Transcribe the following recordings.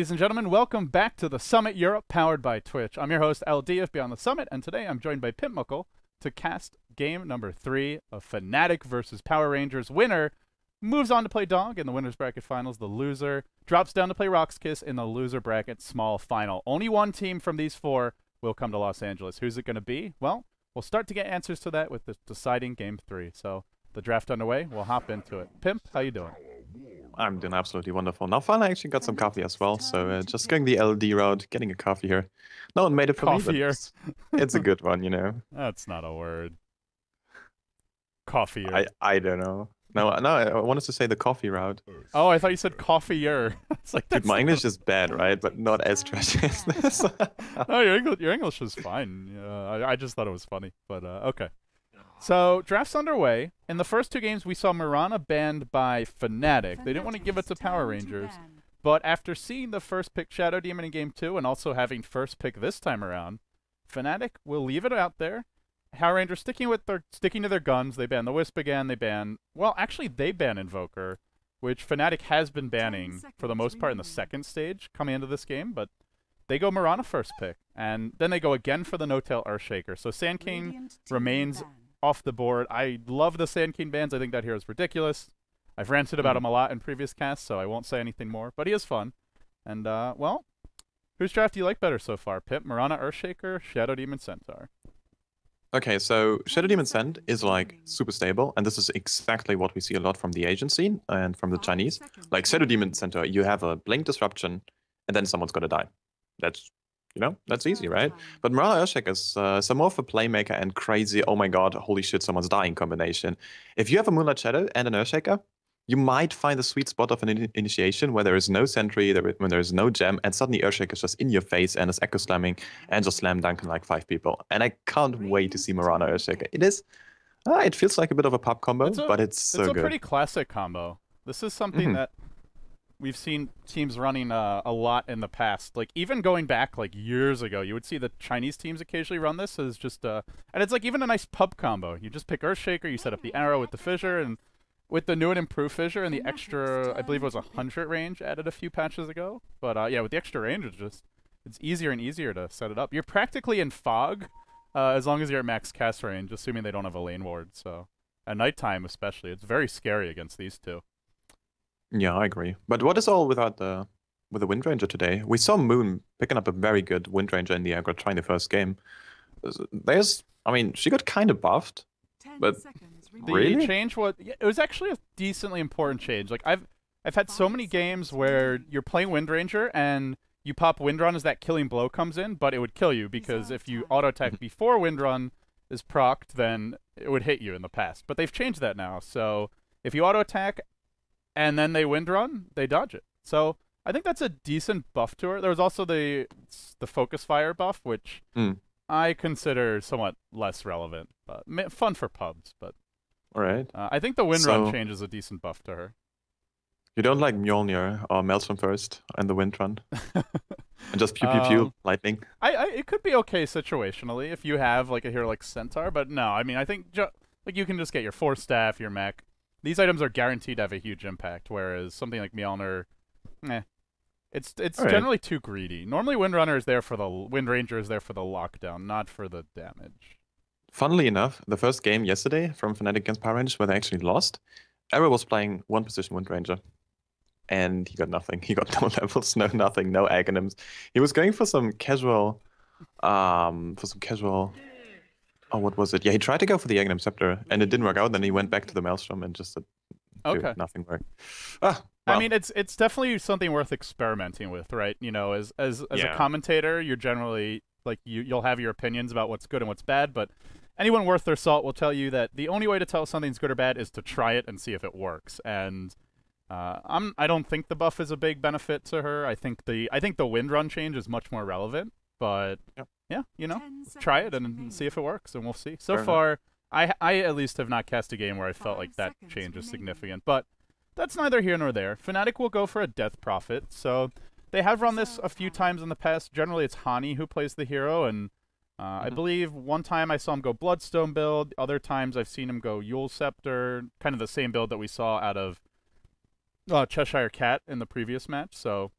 Ladies and gentlemen. Welcome back to the Summit Europe, powered by Twitch. I'm your host, LD Beyond the Summit, and today I'm joined by Pimpmuckl to cast game number three of Fnatic versus Power Rangers. Winner moves on to play Dog in the winners bracket finals. The loser drops down to play Rox.Kis in the loser bracket small final. Only one team from these four will come to Los Angeles. Who's it going to be? Well, we'll start to get answers to that with the deciding game three. So the draft underway. We'll hop into it. Pimp, how you doing? I'm doing absolutely wonderful. Now, finally, I actually got some coffee as well. So uh, just going the LD route, getting a coffee here. No one made it for coffee me, but it's a good one, you know. That's not a word. Coffee. I I don't know. No, no, I wanted to say the coffee route. Oh, I thought you said coffeeer. it's like Dude, my English is bad, right? But not as trashy as this. no, your English, your English is fine. Uh, I, I just thought it was funny, but uh, okay. So draft's underway. In the first two games, we saw Mirana banned by Fnatic. They didn't want to give it to Power Rangers, but after seeing the first pick Shadow Demon in game two, and also having first pick this time around, Fnatic will leave it out there. Power Rangers sticking with their sticking to their guns. They ban the Wisp again. They ban well, actually they ban Invoker, which Fnatic has been banning for the most part in the second stage coming into this game, but they go Mirana first pick, and then they go again for the N0tail Earthshaker. So Sand King remains off the board. I love the Sand King bans. I think that hero is ridiculous. I've ranted about mm. him a lot in previous casts, so I won't say anything more. But he is fun. And, uh, well, whose draft do you like better so far? Pip, Mirana, Earthshaker, Shadow Demon, Centaur? Okay, so Shadow Demon Cent is like super stable, and this is exactly what we see a lot from the Asian scene and from the Chinese. Like Shadow Demon Centaur, you have a blink disruption, and then someone's gonna die. That's you know, that's easy, right? But Mirana Earthshaker is uh, some more of a playmaker and crazy, oh my god, holy shit, someone's dying combination. If you have a Moonlight Shadow and an Earthshaker, you might find the sweet spot of an in initiation where there is no sentry, there, when there is no gem, and suddenly Earthshaker is just in your face and is echo slamming and just slam dunking like five people. And I can't wait to see Mirana Earthshaker. It is, uh, it feels like a bit of a pop combo, it's a, but it's so good. It's a pretty classic combo. This is something mm -hmm. that we've seen teams running uh, a lot in the past. Like even going back like years ago, you would see the Chinese teams occasionally run this as just uh, and it's like even a nice pub combo. You just pick Earthshaker, you set up the arrow with the fissure, and with the new and improved fissure and the extra, I believe it was a hundred range added a few patches ago. But uh, yeah, with the extra range, it's just it's easier and easier to set it up. You're practically in fog uh, as long as you're at max cast range, assuming they don't have a lane ward. So at nighttime, especially, it's very scary against these two. Yeah, I agree. But what is all without the with the Windranger today? We saw Moon picking up a very good Windranger in the aggro trying the first game. There's, I mean, she got kind of buffed, but the really? change was it was actually a decently important change. Like I've I've had so many games where you're playing Windranger and you pop Windrun as that killing blow comes in, but it would kill you because if you auto attack before Windrun is procced, then it would hit you in the past. But they've changed that now. So if you auto attack and then they wind run, they dodge it. So I think that's a decent buff to her. There was also the the focus fire buff, which mm. I consider somewhat less relevant, but fun for pubs. But all right, uh, I think the wind so, run change is a decent buff to her. You don't like Mjolnir or Maelstrom first and the wind run, and just pew pew pew um, lightning. I, I it could be okay situationally if you have like a hero like Centaur, but no, I mean I think like you can just get your force staff, your mech, these items are guaranteed to have a huge impact, whereas something like Mjolnir, eh, it's it's generally too greedy. Normally, Windrunner is there for the Wind Ranger is there for the lockdown, not for the damage. Funnily enough, the first game yesterday from Fnatic against Power Rangers, where they actually lost, Era was playing one position Wind Ranger, and he got nothing. He got no levels, no nothing, no aghanims. He was going for some casual, um, for some casual oh, what was it? Yeah, he tried to go for the Aghanim Scepter, and it didn't work out. Then he went back to the Maelstrom and just said, okay, nothing worked. Ah, well. I mean, it's it's definitely something worth experimenting with, right? You know, as as as yeah. a commentator, you're generally like you you'll have your opinions about what's good and what's bad, but anyone worth their salt will tell you that the only way to tell something's good or bad is to try it and see if it works. And uh, I'm I don't think the buff is a big benefit to her. I think the I think the wind run change is much more relevant, but. Yep yeah, you know, try it and see if it works, and we'll see. So Fair far, I I at least have not cast a game where I felt like that change is significant, but that's neither here nor there. Fnatic will go for a Death Prophet, so they have run this a few times in the past. Generally, it's Hani who plays the hero, and uh, mm-hmm. I believe one time I saw him go Bloodstone build. Other times I've seen him go Eul's Scepter, kind of the same build that we saw out of uh, Cheshire Cat in the previous match. So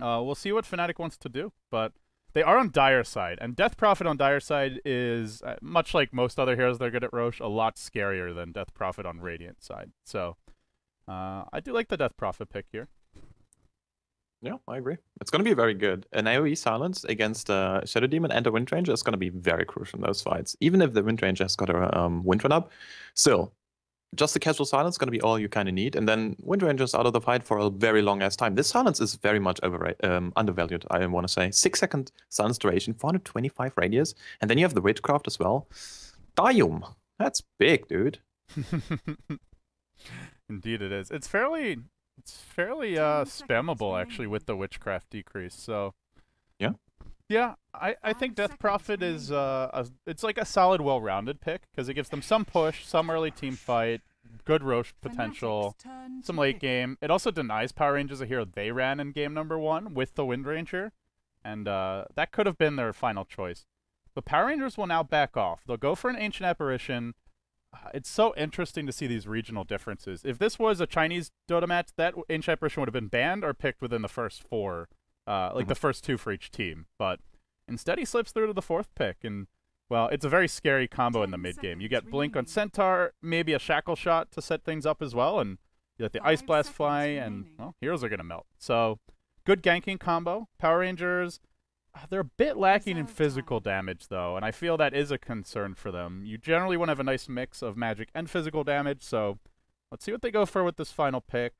Uh, we'll see what Fnatic wants to do, but they are on Dire side, and Death Prophet on Dire side is uh, much like most other heroes that are good at Rosh, a lot scarier than Death Prophet on Radiant side. So uh, I do like the Death Prophet pick here. Yeah, I agree. It's going to be very good. An AoE silence against uh, Shadow Demon and a Wind Ranger is going to be very crucial in those fights. Even if the Wind Ranger has got a um, Wind Run up, still, just a casual silence is going to be all you kind of need. And then Wind Ranger's out of the fight for a very long ass time. This silence is very much over, um, undervalued, I want to say. Six second silence duration, 425 radius. And then you have the Witchcraft as well. Dium. That's big, dude. Indeed, it is. It's fairly it's fairly uh, spammable actually with the witchcraft decrease. So yeah, I, I think Death Prophet is uh a, it's like a solid, well-rounded pick because it gives them some push, some early team fight, good Rosh potential, some late game. It also denies Power Rangers a hero they ran in game number one with the Wind Ranger, and uh, that could have been their final choice. The Power Rangers will now back off. They'll go for an Ancient Apparition it's so interesting to see these regional differences. If this was a Chinese Dota match, that Ancient Apparition would have been banned or picked within the first four, uh, like mm-hmm. the first two for each team. But instead, he slips through to the fourth pick, and well, it's a very scary combo in the mid game. You get Blink on Centaur, maybe a Shackle Shot to set things up as well, and you let the Ice Blast fly, and well, heroes are gonna melt. So, good ganking combo. Power Rangers they're a bit lacking in physical damage, though, and I feel that is a concern for them. You generally want to have a nice mix of magic and physical damage, so let's see what they go for with this final pick.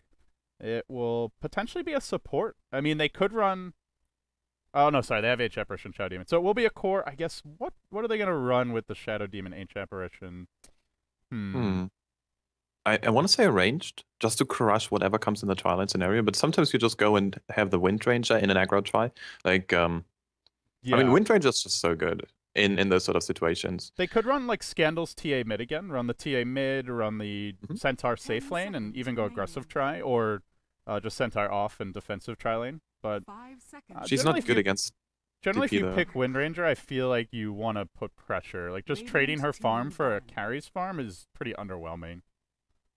It will potentially be a support. I mean, they could run... Oh, no, sorry, they have Ancient Apparition Shadow Demon. So it will be a core, I guess. What what are they going to run with the Shadow Demon Ancient Apparition? Hmm. hmm. I, I want to say arranged, just to crush whatever comes in the Twilight scenario, but sometimes you just go and have the Wind Ranger in an aggro try. Like, um, yeah. I mean, Wind Ranger is just so good in in those sort of situations. They could run like Scandal's TA mid again, run the TA mid, or run the mm-hmm. Centaur safe lane, and even go aggressive try, or uh, just Centaur off and defensive try lane. But uh, she's not good you, against. Generally, DP, if you though. pick Wind Ranger, I feel like you want to put pressure. Like just trading her farm for a carries farm is pretty underwhelming.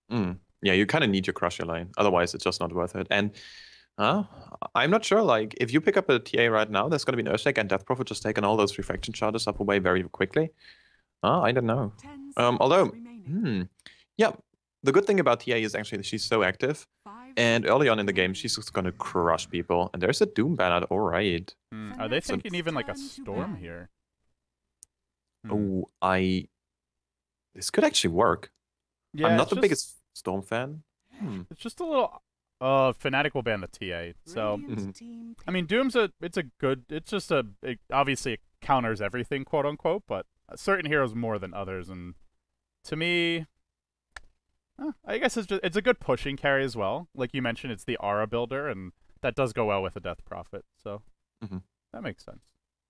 Mm. Yeah, you kind of need your crusher lane. Otherwise, it's just not worth it. And uh, I'm not sure. Like, if you pick up a TA right now, there's going to be an Earthshake and Death Prophet just taking all those refraction charges up away very quickly. Uh, I don't know. Um, although, hmm, yeah, the good thing about TA is actually that she's so active. And early on in the game, she's just going to crush people. And there's a Doom banner. All right. Hmm. Are they thinking even like a Storm here? Hmm. Oh, I... This could actually work. Yeah, I'm not the just... biggest Storm fan. Hmm. It's just a little uh, Fnatic will ban the TA. So, mm-hmm. I mean, Doom's a it's a good. It's just a it, obviously it counters everything, quote unquote. But certain heroes more than others, and to me, eh, I guess it's just it's a good pushing carry as well. Like you mentioned, it's the aura builder, and that does go well with a Death Prophet. So mm-hmm. that makes sense.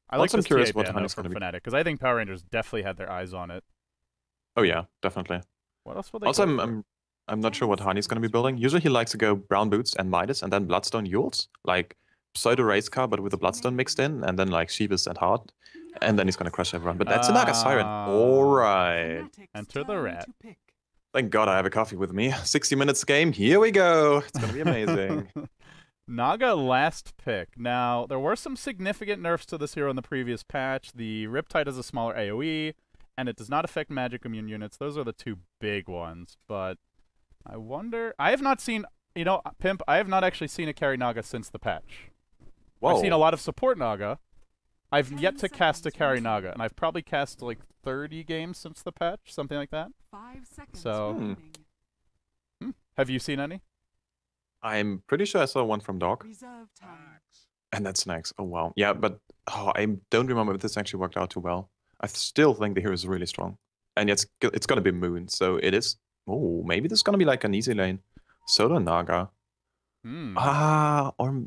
I also like this curious TA ban though, from Fnatic because I think Power Rangers definitely had their eyes on it. Oh yeah, definitely. What else will they? Also, I'm, I'm I'm not sure what Hani's going to be building. Usually he likes to go Brown Boots and Midas and then Bloodstone Euls, like pseudo race car but with the Bloodstone mixed in, and then like Shiva's and Heart, and then he's going to crush everyone. But that's uh, a Naga Siren. Ah. All right. Enter the rat. Thank God I have a coffee with me. 60 minutes game. Here we go. It's going to be amazing. Naga last pick. Now, there were some significant nerfs to this hero in the previous patch. The Riptide has a smaller AoE, and it does not affect magic immune units. Those are the two big ones, but I wonder. I have not seen. You know, Pimp. I have not actually seen a carry Naga since the patch. Whoa. I've seen a lot of support Naga. I've yet to cast a carry Naga, and I've probably cast like 30 games since the patch, something like that. Five seconds. So, hmm. Hmm. have you seen any? I'm pretty sure I saw one from Dog. And that's Snacks. Oh wow. Yeah, but oh, I don't remember if this actually worked out too well. I still think the hero is really strong, and it's it's gonna be Moon, so it is Oh, maybe this is gonna be like an easy lane. Solo Naga. Hmm. Ah, or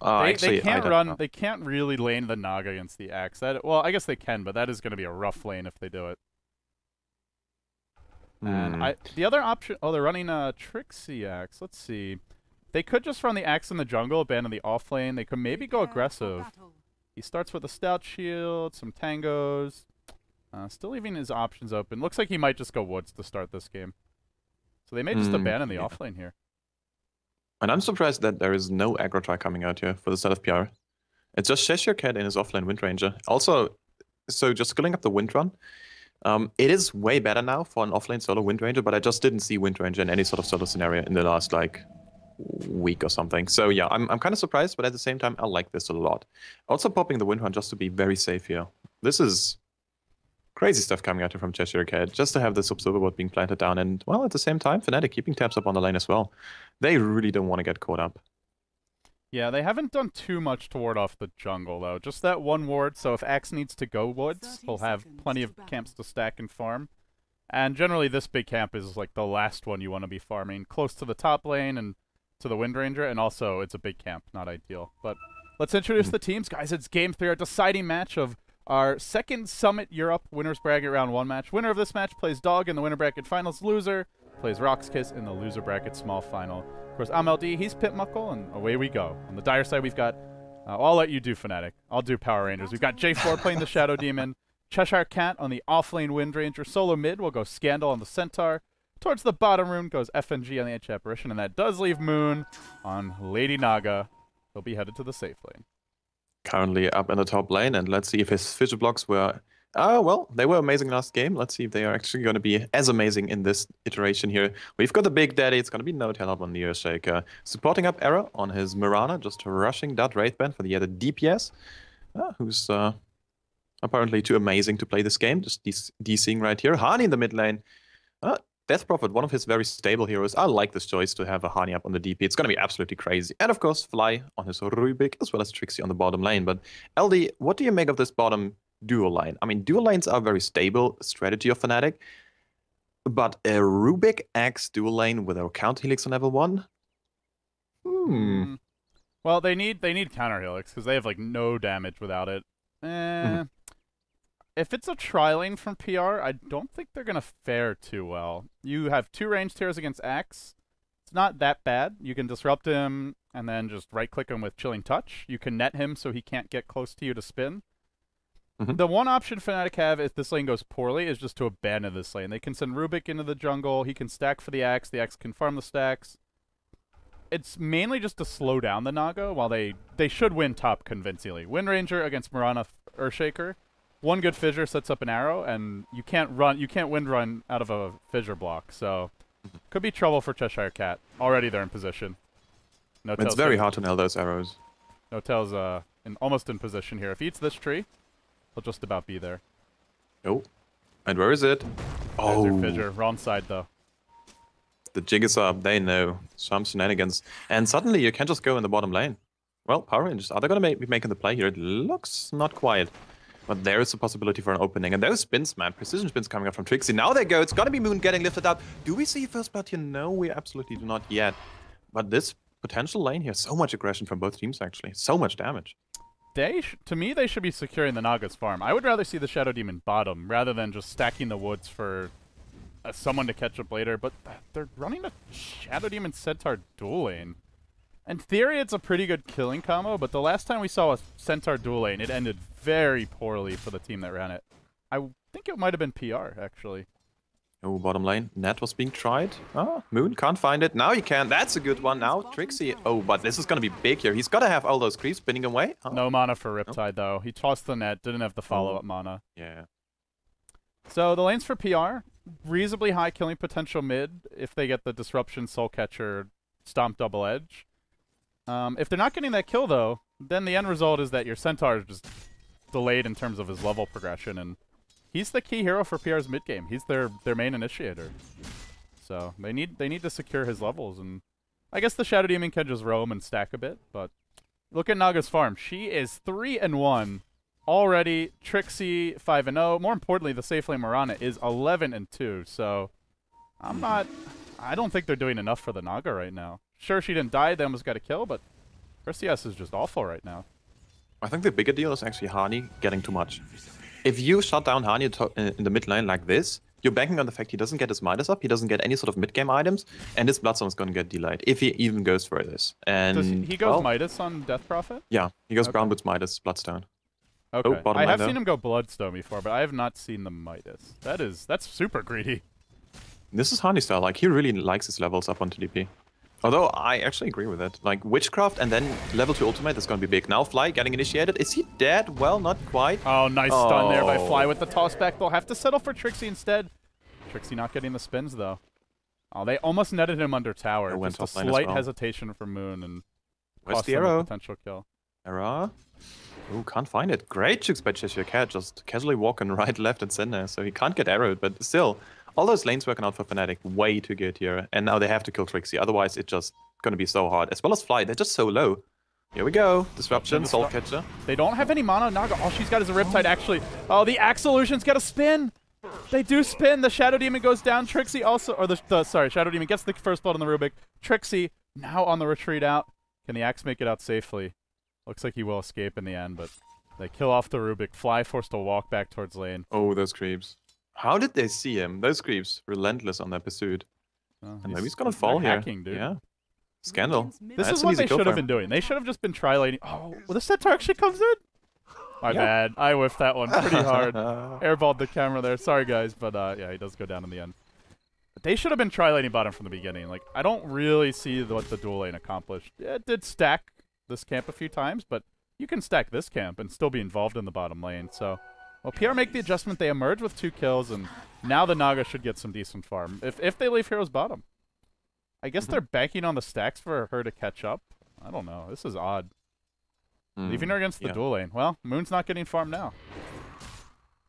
uh, they, actually, they can't run. Know. They can't really lane the Naga against the Axe. That well, I guess they can, but that is going to be a rough lane if they do it. And hmm. I, the other option. Oh, they're running a Trixie Axe. Let's see. They could just run the Axe in the jungle, abandon the off lane. They could maybe go aggressive. He starts with a Stout Shield, some Tangos. Uh, still leaving his options open. Looks like he might just go Woods to start this game. So they may just mm, abandon the yeah. offlane here. And I'm surprised that there is no aggro try coming out here for the side of PR. It's just Cheshire Cat in his offlane Wind Ranger. Also, so just skilling up the Wind Run. Um, it is way better now for an offlane solo Wind Ranger, but I just didn't see Wind Ranger in any sort of solo scenario in the last like week or something. So yeah, I'm I'm kind of surprised, but at the same time, I like this a lot. Also popping the Wind Run just to be very safe here. This is crazy stuff coming out here from Cheshire Cat, just to have this observer board being planted down, and well, at the same time, Fnatic keeping tabs up on the lane as well. They really don't want to get caught up. Yeah, they haven't done too much to ward off the jungle, though. Just that one ward, so if Axe needs to go woods, he'll have plenty of camps to stack and farm. And generally, this big camp is like the last one you want to be farming, close to the top lane and to the Wind Ranger, and also it's a big camp, not ideal. But let's introduce hmm. the teams, guys. It's Game 3, our deciding match of our second Summit Europe Winners Bracket Round 1 match. Winner of this match plays Dog in the Winner Bracket Finals. Loser plays Rock's Rox.Kis in the Loser Bracket Small Final. Of course, I'm LD, he's Pimpmuckl, and away we go. On the dire side, we've got... Uh, I'll let you do Fnatic. I'll do Power Rangers. We've got J4 playing the Shadow Demon. Cheshire Cat on the offlane Wind Ranger. Solo mid will go Scandal on the Centaur. Towards the bottom room goes FNG on the Edge Apparition, and that does leave Moon on Lady Naga. He'll be headed to the safe lane. Currently up in the top lane, and let's see if his fissure blocks were. Oh, well, they were amazing last game. Let's see if they are actually going to be as amazing in this iteration here. We've got the Big Daddy. It's going to be no up on the Earthshaker. Supporting up Era on his Mirana, just rushing that Wraithband for the other DPS, uh, who's uh, apparently too amazing to play this game. Just DCing right here. Hani in the mid lane. Uh, Death Prophet, one of his very stable heroes. I like this choice to have a Hani up on the DP. It's going to be absolutely crazy. And of course, Fly on his Rubick, as well as Trixie on the bottom lane. But LD, what do you make of this bottom dual line? I mean, dual lanes are a very stable strategy of Fnatic. But a Rubick Axe dual lane with a counter helix on level 1? Hmm. Mm. Well, they need they need counter helix because they have like no damage without it. Eh, mm -hmm if it's a tri-lane from PR, I don't think they're going to fare too well. You have two range tiers against Axe. It's not that bad. You can disrupt him and then just right-click him with Chilling Touch. You can net him so he can't get close to you to spin. Mm-hmm. The one option Fnatic have if this lane goes poorly is just to abandon this lane. They can send Rubick into the jungle. He can stack for the Axe. The Axe can farm the stacks. It's mainly just to slow down the Naga while they, they should win top convincingly. Wind Ranger against Mirana Earthshaker one good fissure sets up an arrow, and you can't run, you can't wind run out of a fissure block. So, could be trouble for Cheshire Cat. Already they're in position. No it's very hard to nail those arrows. N0tail's uh, in, almost in position here. If he eats this tree, he'll just about be there. Oh. And where is it? Oh. Fissure. Wrong side, though. The jig is up. They know. Some shenanigans. And suddenly you can't just go in the bottom lane. Well, Power Rangers, are they going to be making the play here? It looks not quite. But there is a possibility for an opening. And those spins, man. Precision spins coming up from Trixie. Now they go. It's going to be Moon getting lifted up. Do we see first blood here? No, we absolutely do not yet. But this potential lane here, so much aggression from both teams, actually. So much damage. They to me, they should be securing the Naga's farm. I would rather see the Shadow Demon bottom rather than just stacking the woods for uh, someone to catch up later. But they're running a Shadow Demon Centaur dual lane. In theory, it's a pretty good killing combo, but the last time we saw a Centaur dual lane, it ended very poorly for the team that ran it. I think it might have been PR, actually. Oh, bottom lane. Net was being tried. Oh, Moon can't find it. Now he can. That's a good one. Now Trixie. Oh, but this is going to be big here. He's got to have all those creeps spinning away. Oh. No mana for Riptide, though. He tossed the net. Didn't have the oh. follow-up oh. mana. Yeah. So the lanes for PR, reasonably high killing potential mid if they get the Disruption, Soul Catcher, Stomp Double Edge. Um, if they're not getting that kill, though, then the end result is that your Centaur is just delayed in terms of his level progression, and he's the key hero for PR's mid game. He's their their main initiator. So they need they need to secure his levels, and I guess the Shadow Demon can just roam and stack a bit. But look at Naga's farm; she is three and one already. Trixie five and zero. Oh. More importantly, the Safe Lane Mirana is eleven and two. So I'm not. I don't think they're doing enough for the Naga right now. Sure, she didn't die, they almost got a kill, but her CS is just awful right now. I think the bigger deal is actually Hani getting too much. If you shut down Hani uh, in the mid lane like this, you're banking on the fact he doesn't get his Midas up, he doesn't get any sort of mid-game items, and his Bloodstone is going to get delayed, if he even goes for this. And Does he, he goes well, Midas on Death Prophet? Yeah, he goes okay. Brown Boots, Midas, Bloodstone. Oh, okay. Oh, I have seen him go Bloodstone before, but I have not seen the Midas. That is, that's super greedy. This is Hani style, like, he really likes his levels up on TDP. Although I actually agree with that. Like Witchcraft and then level 2 ultimate is going to be big. Now Fly getting initiated. Is he dead? Well, not quite. Oh, nice stun there by Oh. Fly with the toss back. They'll have to settle for Trixie instead. Trixie not getting the spins, though. Oh, they almost netted him under tower. It went Just a top lane as slight well. hesitation from Moon and cost the arrow? potential kill. Arrow. Ooh, can't find it. Great chooks by Cheshire Cat, just casually walking right, left, and center. So he can't get arrowed, but still, all those lanes working out for Fnatic way too good here. And now they have to kill Trixie, otherwise it's just gonna be so hard. As well as Fly, they're just so low. Here we go. Disruption, Soul Catcher. They don't have any mana. Naga, all she's got is a Riptide, actually. Oh, the Axe Illusion's got a spin. They do spin. The Shadow Demon goes down. Trixie also, or the, the sorry, Shadow Demon gets the first blood on the Rubick. Trixie now on the retreat out. Can the Axe make it out safely? Looks like he will escape in the end, but they kill off the Rubick. Fly forced to walk back towards lane. Oh, those creeps. How did they see him? Those creeps, relentless on their pursuit. Oh, And maybe he's gonna they're fall here. hacking, dude. Yeah. Scandal. This That's is what easy they should have been doing. They should have just been tri-laning. Oh, well, the centaur actually comes in. My Yeah. bad. I whiffed that one pretty hard. Airballed the camera there. Sorry, guys, but uh, yeah, he does go down in the end. But they should have been tri-laning bottom from the beginning. Like, I don't really see what the dual lane accomplished. It did stack this camp a few times, but you can stack this camp and still be involved in the bottom lane. So, well, PR make the adjustment. They emerge with two kills, and now the Naga should get some decent farm if if they leave Heroes bottom. I guess Mhm. they're banking on the stacks for her to catch up. I don't know. This is odd. Mm, Leaving her against the yeah. dual lane. Well, Moon's not getting farm now.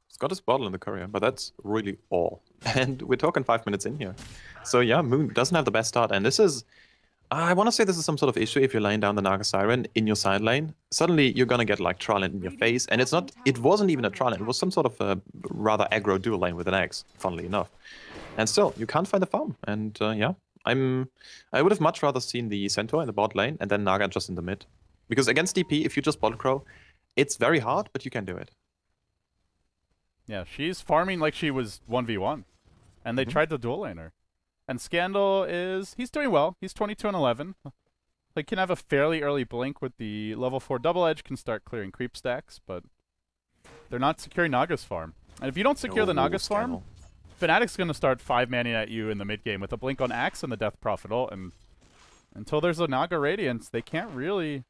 He's got his bottle in the courier, but that's really all. And we're talking five minutes in here. So yeah, Moon doesn't have the best start, and this is I want to say this is some sort of issue if you're laying down the Naga Siren in your side lane. Suddenly you're gonna get like trilane in your face, and it's not it wasn't even a trilane, it was some sort of a rather aggro dual lane with an Axe, funnily enough. And still, you can't find the farm. And uh, yeah, I'm I would have much rather seen the Centaur in the bot lane and then Naga just in the mid. Because against DP, if you just bottle crow, it's very hard, but you can do it. Yeah, she's farming like she was 1v1. And they Mhm. tried to dual lane her. And Scandal is he's doing well. He's 22 and 11. He can have a fairly early blink with the level 4 double edge, can start clearing creep stacks, but they're not securing Naga's farm. And if you don't secure the Naga's farm. Fnatic's going to start 5 manning at you in the mid game with a blink on Axe and the Death Prophet ult. And until there's a Naga Radiance, they can't really.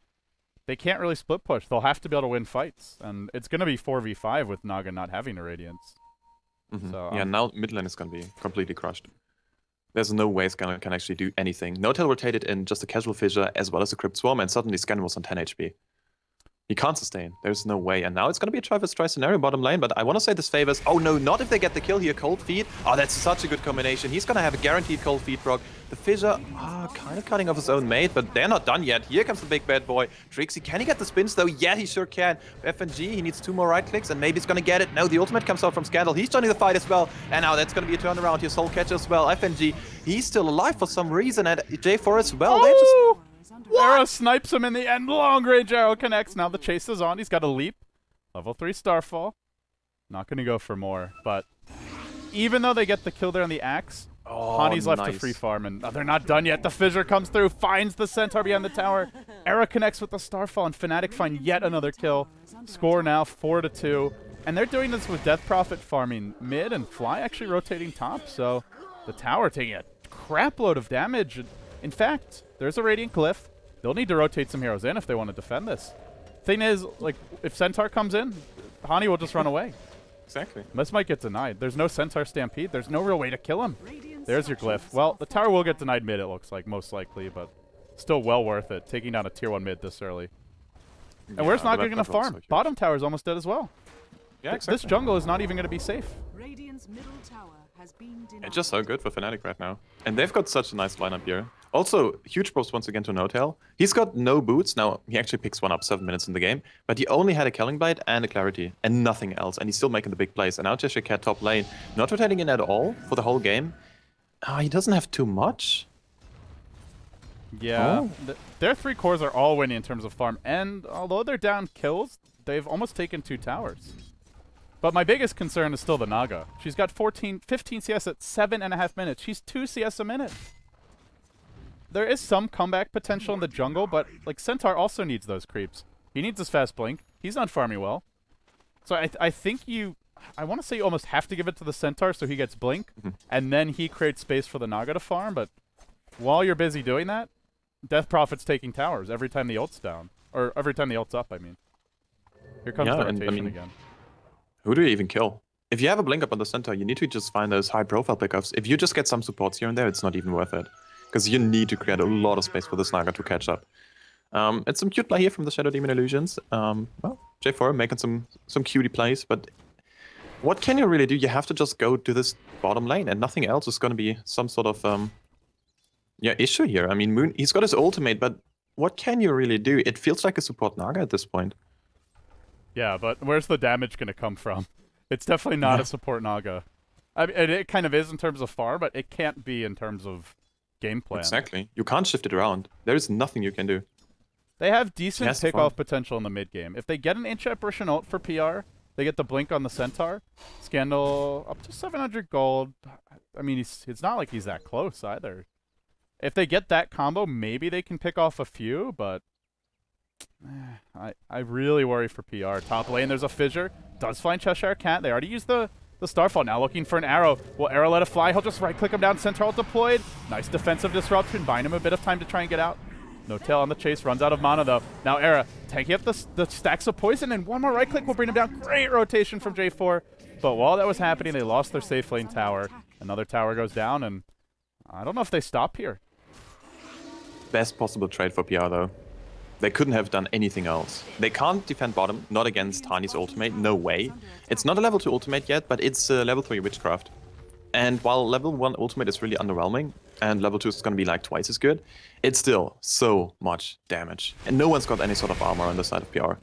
They can't really split push. They'll have to be able to win fights. And it's going to be 4v5 with Naga not having a Radiance. Mhm. So, yeah, um, now mid lane is gonna be completely crushed. There's no way Scandal can actually do anything. N0tail rotated in just a casual fissure as well as a Crypt Swarm, and suddenly Scandal was on 10 HP. He can't sustain. There's no way. And now it's gonna be a try versus try scenario bottom lane, but I wanna say this favors. Oh no, not if they get the kill here. Cold feet. Oh, that's such a good combination. He's gonna have a guaranteed cold feet proc. The fissure, ah, kind of cutting off his own mate, but they're not done yet. Here comes the big bad boy. Trixie, can he get the spins though? Yeah, he sure can. FNG, he needs two more right clicks, and maybe he's gonna get it. No, the ultimate comes out from Scandal. He's joining the fight as well. And now that's gonna be a turnaround here. Soul Catcher as well. FNG, he's still alive for some reason, and J4 as well. They just Oh! Arrow snipes him in the end. Long range arrow connects. Now the chase is on. He's got a leap. Level 3 Starfall. Not going to go for more, but even though they get the kill there on the axe, Oh, Hani's left to free farm, and oh, they're not done yet. The fissure comes through, finds the centaur behind the tower. Era connects with the Starfall, and Fnatic find yet another kill. Score now 4 to 2. And they're doing this with Death Prophet farming mid and Fly actually rotating top, so the tower taking a crap load of damage. In fact, there's a Radiant Glyph. They'll need to rotate some heroes in if they want to defend this. Thing is, like, if Centaur comes in, Hani will just run away. Exactly. This might get denied. There's no Centaur Stampede. There's no real way to kill him. There's your glyph. Well, the tower will get denied mid, it looks like, most likely, but still well worth it, taking down a tier 1 mid this early. And where's Yeah, Naga the going to red buff looks farm? so huge. Bottom tower's almost dead as well. Yeah, Th- exactly. This jungle is not even going to be safe. Radiant's middle tower has been denied. It's just so good for Fnatic right now. And they've got such a nice lineup here. Also, huge props once again to N0tail. He's got no boots. Now, he actually picks one up seven minutes in the game, but he only had a Quelling Blade and a Clarity, and nothing else. And he's still making the big plays. And now Cheshire Cat top lane, not rotating in at all for the whole game. Ah, he doesn't have too much. Yeah. Oh. Th- their three cores are all winning in terms of farm, and although they're down kills, they've almost taken two towers. But my biggest concern is still the Naga. She's got 14, 15 CS at seven and a half minutes. She's two CS a minute. There is some comeback potential in the jungle, but like Centaur also needs those creeps. He needs his fast blink. He's not farming well. So I, th- I think you, I want to say you almost have to give it to the Centaur so he gets blink, Mhm. and then he creates space for the Naga to farm. But while you're busy doing that, Death Prophet's taking towers every time the ult's down. Or every time the ult's up, I mean. Here comes Yeah, the and, I rotation mean- again. Who do you even kill? If you have a blink up on the center, you need to just find those high profile pickups. If you just get some supports here and there, it's not even worth it. Because you need to create a lot of space for the Snaga to catch up. Um, it's some cute play here from the Shadow Demon Illusions. Um, well, J4 making some some cutie plays, but what can you really do? You have to just go to this bottom lane, and nothing else is going to be some sort of um, yeah issue here. I mean, Moon he's got his ultimate, but what can you really do? It feels like a support Naga at this point. Yeah, but where's the damage going to come from? It's definitely not Yeah. a support Naga. I mean, it, kind of is in terms of far, but it can't be in terms of game plan. Exactly. You can't shift it around. There is nothing you can do. They have decent to pickoff potential in the mid game. If they get an inch apparition ult for PR, they get the blink on the centaur. Scandal up to 700 gold. I mean, he's it's not like he's that close either. If they get that combo, maybe they can pick off a few, but I I really worry for PR. Top lane, there's a fissure. Does find Cheshire Cat. They already used the the Starfall. Now looking for an arrow. Will arrow let it fly? He'll just right click him down. Centaur deployed. Nice defensive disruption. Buying him a bit of time to try and get out. No tail on the chase. Runs out of mana though. Now Era tanking up the, the stacks of poison, and one more right click will bring him down. Great rotation from J4. But while that was happening, they lost their safe lane tower. Another tower goes down, and I don't know if they stop here. Best possible trade for PR though. They couldn't have done anything else. They can't defend bottom, not against Hani's ultimate, no way. It's not a level 2 ultimate yet, but it's a level 3 witchcraft. And while level 1 ultimate is really underwhelming, and level 2 is gonna be like twice as good, it's still so much damage. And no one's got any sort of armor on the side of PR.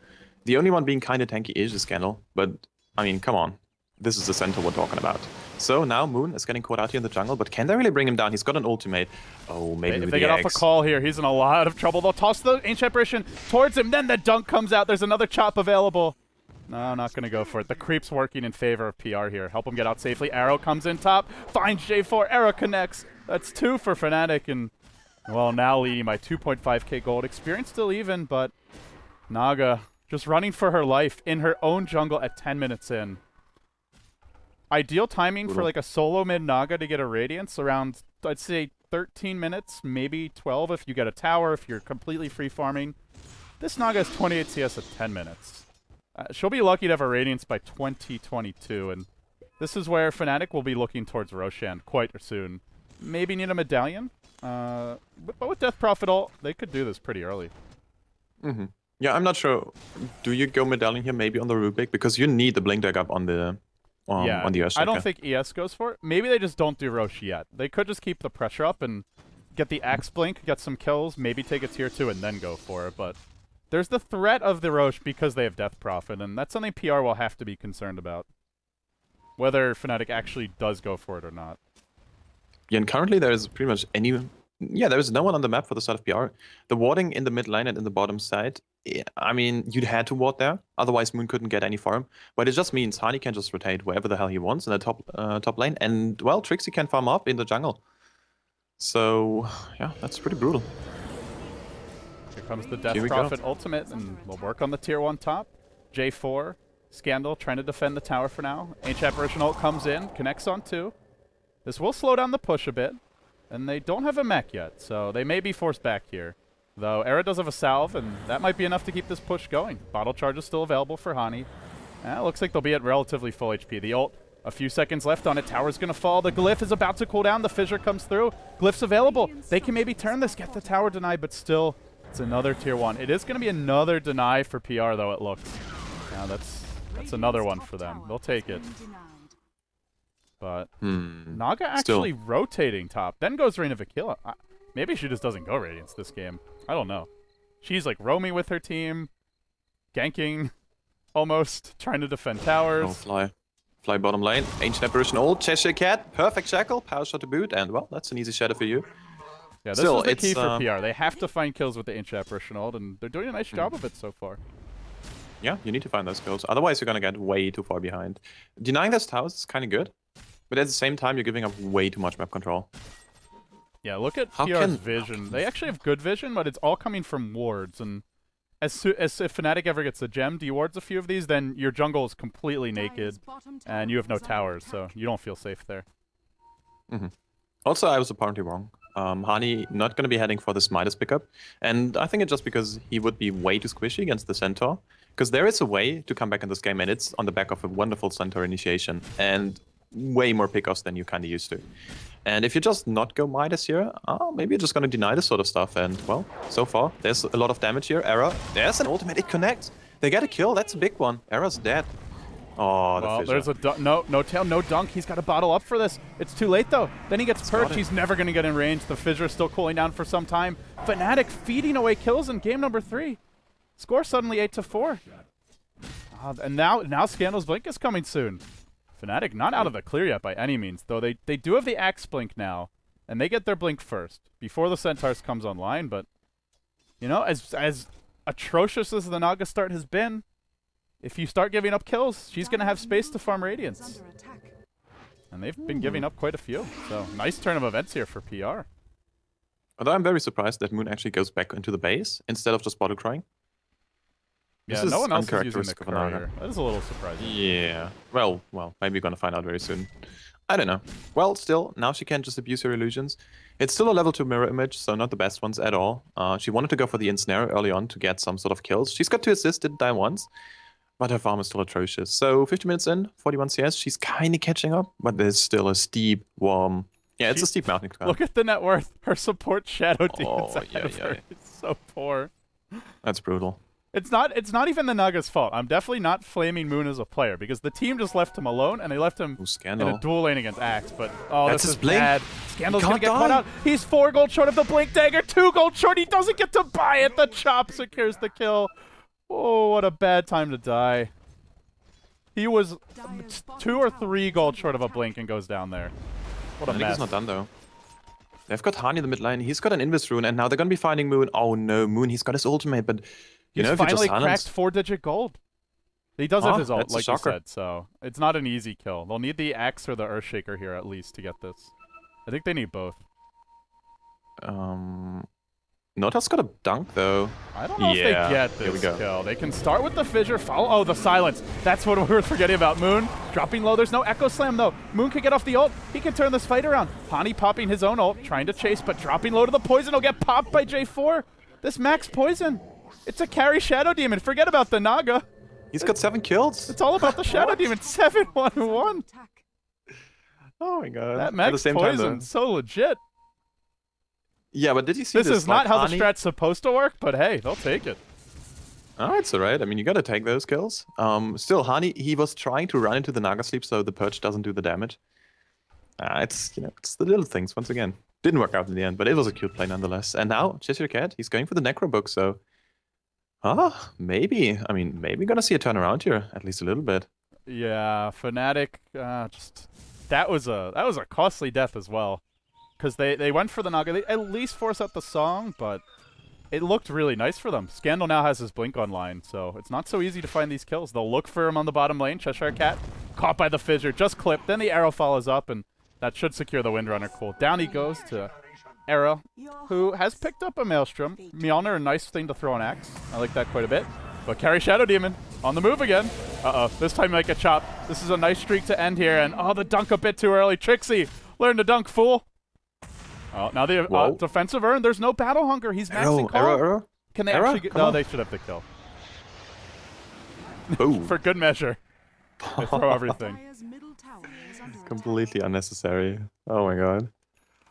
The only one being kinda tanky is the Scandal, but I mean, come on. This is the center we're talking about. So now Moon is getting caught out here in the jungle, but can they really bring him down? He's got an ultimate. Oh, maybe They, with they the get off a call here. He's in a lot of trouble. They'll toss the ancient apparition towards him. Then the dunk comes out. There's another chop available. No, not going to go for it. The creep's working in favor of PR here. Help him get out safely. Arrow comes in top. Finds J4. Arrow connects. That's two for Fnatic. And, well, now leading by 2.5k gold. Experience still even, but Naga just running for her life in her own jungle at 10 minutes in. Ideal timing for like a solo mid Naga to get a Radiance around, I'd say 13 minutes, maybe 12 if you get a tower, if you're completely free farming. This Naga has 28 CS at 10 minutes. Uh, she'll be lucky to have a Radiance by 2022, and this is where Fnatic will be looking towards Roshan quite soon. Maybe need a Medallion, uh, but, but with Death Prophet ult, they could do this pretty early. hmm Yeah, I'm not sure. Do you go medallion here maybe on the Rubick? Because you need the blink deck up on the um, yeah, on the. I don't think ES goes for it. Maybe they just don't do Rosh yet. They could just keep the pressure up and get the Axe Blink, get some kills, maybe take a tier 2 and then go for it. But there's the threat of the Rosh because they have Death Prophet, and that's something PR will have to be concerned about. Whether Fnatic actually does go for it or not. Yeah, and currently there is pretty much any. Yeah, there is no one on the map for the side of PR. The warding in the mid lane and in the bottom side. I mean, you'd had to ward there, otherwise Moon couldn't get any farm. But it just means Hani can just rotate wherever the hell he wants in the top uh, top lane, and well, Trixie can farm up in the jungle. So yeah, that's pretty brutal. Here comes the Death we go. Prophet ultimate, and we'll work on the tier 1 top. J4, Scandal trying to defend the tower for now. Ancient Apparition ult comes in, connects on 2. This will slow down the push a bit, and they don't have a mech yet, so they may be forced back here. Though Era does have a salve, and that might be enough to keep this push going. Bottle charge is still available for Hani. Uh, looks like they'll be at relatively full HP. The ult, a few seconds left on it. Tower's going to fall. The glyph is about to cool down. The fissure comes through. Glyph's available. They can maybe turn this, get the tower denied, but still, it's another tier one. It is going to be another deny for PR, though, it looks. Now that's that's another one for them. They'll take it. But Hmm. Naga Still. actually rotating top. Then goes Ring of Aquila. I, maybe she just doesn't go Radiance this game. I don't know. She's like roaming with her team, ganking, almost trying to defend Oh, towers. fly. Fly bottom lane. Ancient Apparition Old. Cheshire Cat. Perfect Shackle. Power shot to boot. And, well, that's an easy shadow for you. Yeah, this Still, is the key for uh, PR. They have to find kills with the Ancient Apparition ult, and they're doing a nice job of it so far. Yeah, you need to find those kills. Otherwise, you're going to get way too far behind. Denying those towers is kind of good. But at the same time, you're giving up way too much map control. Yeah, look at How PR's can- vision. They actually have good vision, but it's all coming from wards. And as soo- as if Fnatic ever gets a gem, dewards a few of these, then your jungle is completely naked, and you have no towers, so you don't feel safe there. Also, I was apparently wrong. Um, Hani not going to be heading for this Midas pickup. And I think it's just because he would be way too squishy against the Centaur. Because there is a way to come back in this game, and it's on the back of a wonderful Centaur initiation. And way more pickoffs than you kind of used to. And if you just not go Midas here, oh, maybe you're just going to deny this sort of stuff. And, well, so far, there's a lot of damage here. Era. There's an ultimate. It connects. They get a kill. That's a big one. Era's dead. Oh, the Well, there's a no, no tail, no dunk. He's got to bottle up for this. It's too late though. Then he gets purged. He's never going to get in range. The fissure is still cooling down for some time. Fnatic feeding away kills in game number three. Score suddenly eight to four. Ah, and now, now Scandal's blink is coming soon. Fnatic not out of the clear yet by any means, though they they do have the axe blink now, and they get their blink first before the centaurs comes online. But you know, as as atrocious as the Naga start has been, if you start giving up kills, she's going to have space to farm Radiance. And they've been giving up quite a few. So nice turn of events here for PR. Although I'm very surprised that Moon actually goes back into the base instead of just bottle crowing. This yeah, is no one else is using the courier. That is a little surprising. Yeah. Well, well, maybe we're gonna find out very soon. I don't know. Well, still, now she can just abuse her illusions. It's still a level 2 mirror image, so not the best ones at all. Uh, she wanted to go for the ensnare early on to get some sort of kills. She's got two assists, didn't die once, but her farm is still atrocious. So 50 minutes in, 41 CS, she's kind of catching up, but there's still a steep, warm... Yeah, it's She- a steep mountain climb. Look at the net worth. Her support Shadow Demons Oh, ahead yeah, of yeah. It's so poor. That's brutal. It's not it's not even the Naga's fault. I'm definitely not flaming Moon as a player because the team just left him alone and they left him Ooh, in a dual lane against Axe. But oh, That's this his is blink. bad. Scandal's gonna can't get caught die. out. He's four gold short of the blink dagger, two gold short. He doesn't get to buy it. The chop secures the kill. Oh, what a bad time to die. He was Dire's two or three gold short of a blink and goes down there. What a I think mess. he's not done though. They've got Hani in the mid lane. He's got an Invis rune, and now they're gonna be finding Moon. Oh no, Moon. He's got his ultimate, but you He's know if you just finally cracked four-digit gold. He does have Ah, his ult, like you said, so it's not an easy kill. They'll need the axe or the Earthshaker here at least to get this. I think they need both. um, N0tail's got a dunk though. I don't know Yeah, if they get here we this go. kill. They can start with the fissure, follow. Oh, the silence. That's what we were forgetting about. Moon dropping low. There's no echo slam though. Moon can get off the ult. He can turn this fight around. Hani popping his own ult, trying to chase, but dropping low to the poison. He'll get popped by J4. This max poison. It's a carry Shadow Demon. Forget about the Naga. He's got seven kills. It's all about the Shadow Demon. 7 1 1. Attack. Oh my god. That At the max same time, poison, though. so legit. Yeah, but did you see This this? is not how the strat's supposed to work, but hey, they'll take it. Oh, it's alright. I mean, you gotta take those kills. Um, still, Hani, he was trying to run into the Naga sleep so the purge doesn't do the damage. Uh, it's you know, it's the little things once again. Didn't work out in the end, but it was a cute play nonetheless. And now Cheshire Cat, he's going for the Necro book, so ah, maybe. I mean, maybe gonna see a turnaround here, at least a little bit. Yeah, Fnatic, uh, just that was a that was a costly death as well, because they they went for the Naga. They at least force out the song, but it looked really nice for them. Scandal now has his blink online, so it's not so easy to find these kills. They'll look for him on the bottom lane. Cheshire Cat caught by the fissure, just clipped. Then the arrow follows up, and that should secure the Windrunner. Cool. Down he goes to Era, who has picked up a Maelstrom. Mjolnir, a nice thing to throw an axe. I like that quite a bit. But carry Shadow Demon on the move again. Uh-oh, this time make a chop. This is a nice streak to end here, and oh, the dunk a bit too early. Trixie, learn to dunk, fool. Oh, now the uh, defensive urn. There's no battle hunger. He's maxing Arrow, arrow, arrow. Can they Arrow, actually get? come No, on. they should have the kill. Boom. For good measure. They throw everything. Dire's middle tower is under attack. Completely unnecessary. Oh my god.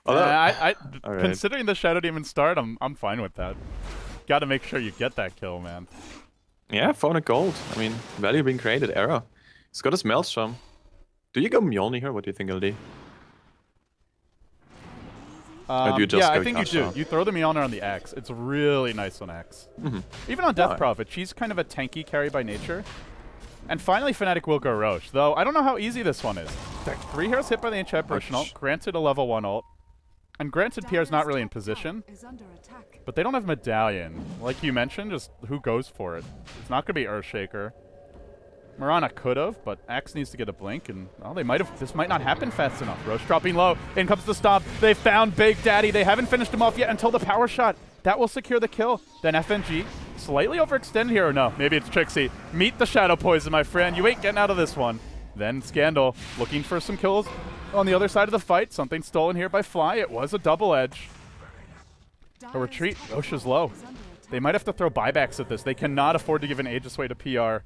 Although, I, I, right. considering the Shadow Demon start, I'm, I'm fine with that. Got to make sure you get that kill, man. yeah, 400 gold. I mean, value being created. Era. He's got his Maelstrom. Do you go Mjolnir here? What do you think, LD? Um, do just yeah, I think you do. Yasha? You throw the Mjolnir on the Axe. It's really nice on Axe. Mhm. Even on Death Yeah. Prophet, she's kind of a tanky carry by nature. And finally, Fnatic will go Rosh, though I don't know how easy this one is. Like, Three heroes hit by the Ancient Apparition ult, granted a level 1 ult. And granted, Pierre's not really in position, Is under attack. but they don't have Medallion. Like you mentioned, just who goes for it? It's not going to be Earthshaker. Mirana could have, but Axe needs to get a blink, and well, they might have. This might not happen fast enough. Rosh dropping low. In comes the stomp. They found Big Daddy. They haven't finished him off yet until the power shot. That will secure the kill. Then FNG slightly overextended here, or no? Maybe it's Trixie. Meet the Shadow Poison, my friend. You ain't getting out of this one. Then Scandal looking for some kills on the other side of the fight. Something stolen here by Fly. It was a double edge. A retreat. Rosh is low. They might have to throw buybacks at this. They cannot afford to give an Aegis way to PR.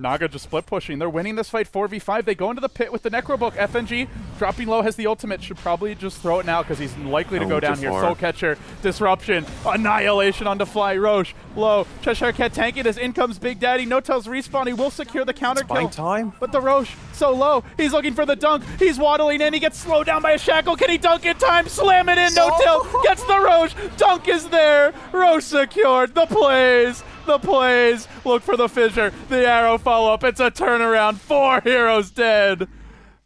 Naga just split pushing. They're winning this fight 4v5. They go into the pit with the Necrobook. FNG dropping low has the ultimate. Should probably just throw it now because he's likely to Oh, go down here. Soul Catcher, Disruption, Annihilation onto Fly. Rosh, low. Cheshire Cat tanking as in comes Big Daddy. No tells respawn. He will secure the counter kill. time. But the Rosh, so low. He's looking for the dunk. He's waddling in. He gets slowed down by a shackle. Can he dunk in time? Slam it in. No No. till. Gets the Rosh. Dunk is there. Rosh secured. The plays. The plays. Look for the fissure. The arrow follow up. It's a turnaround. Four heroes dead.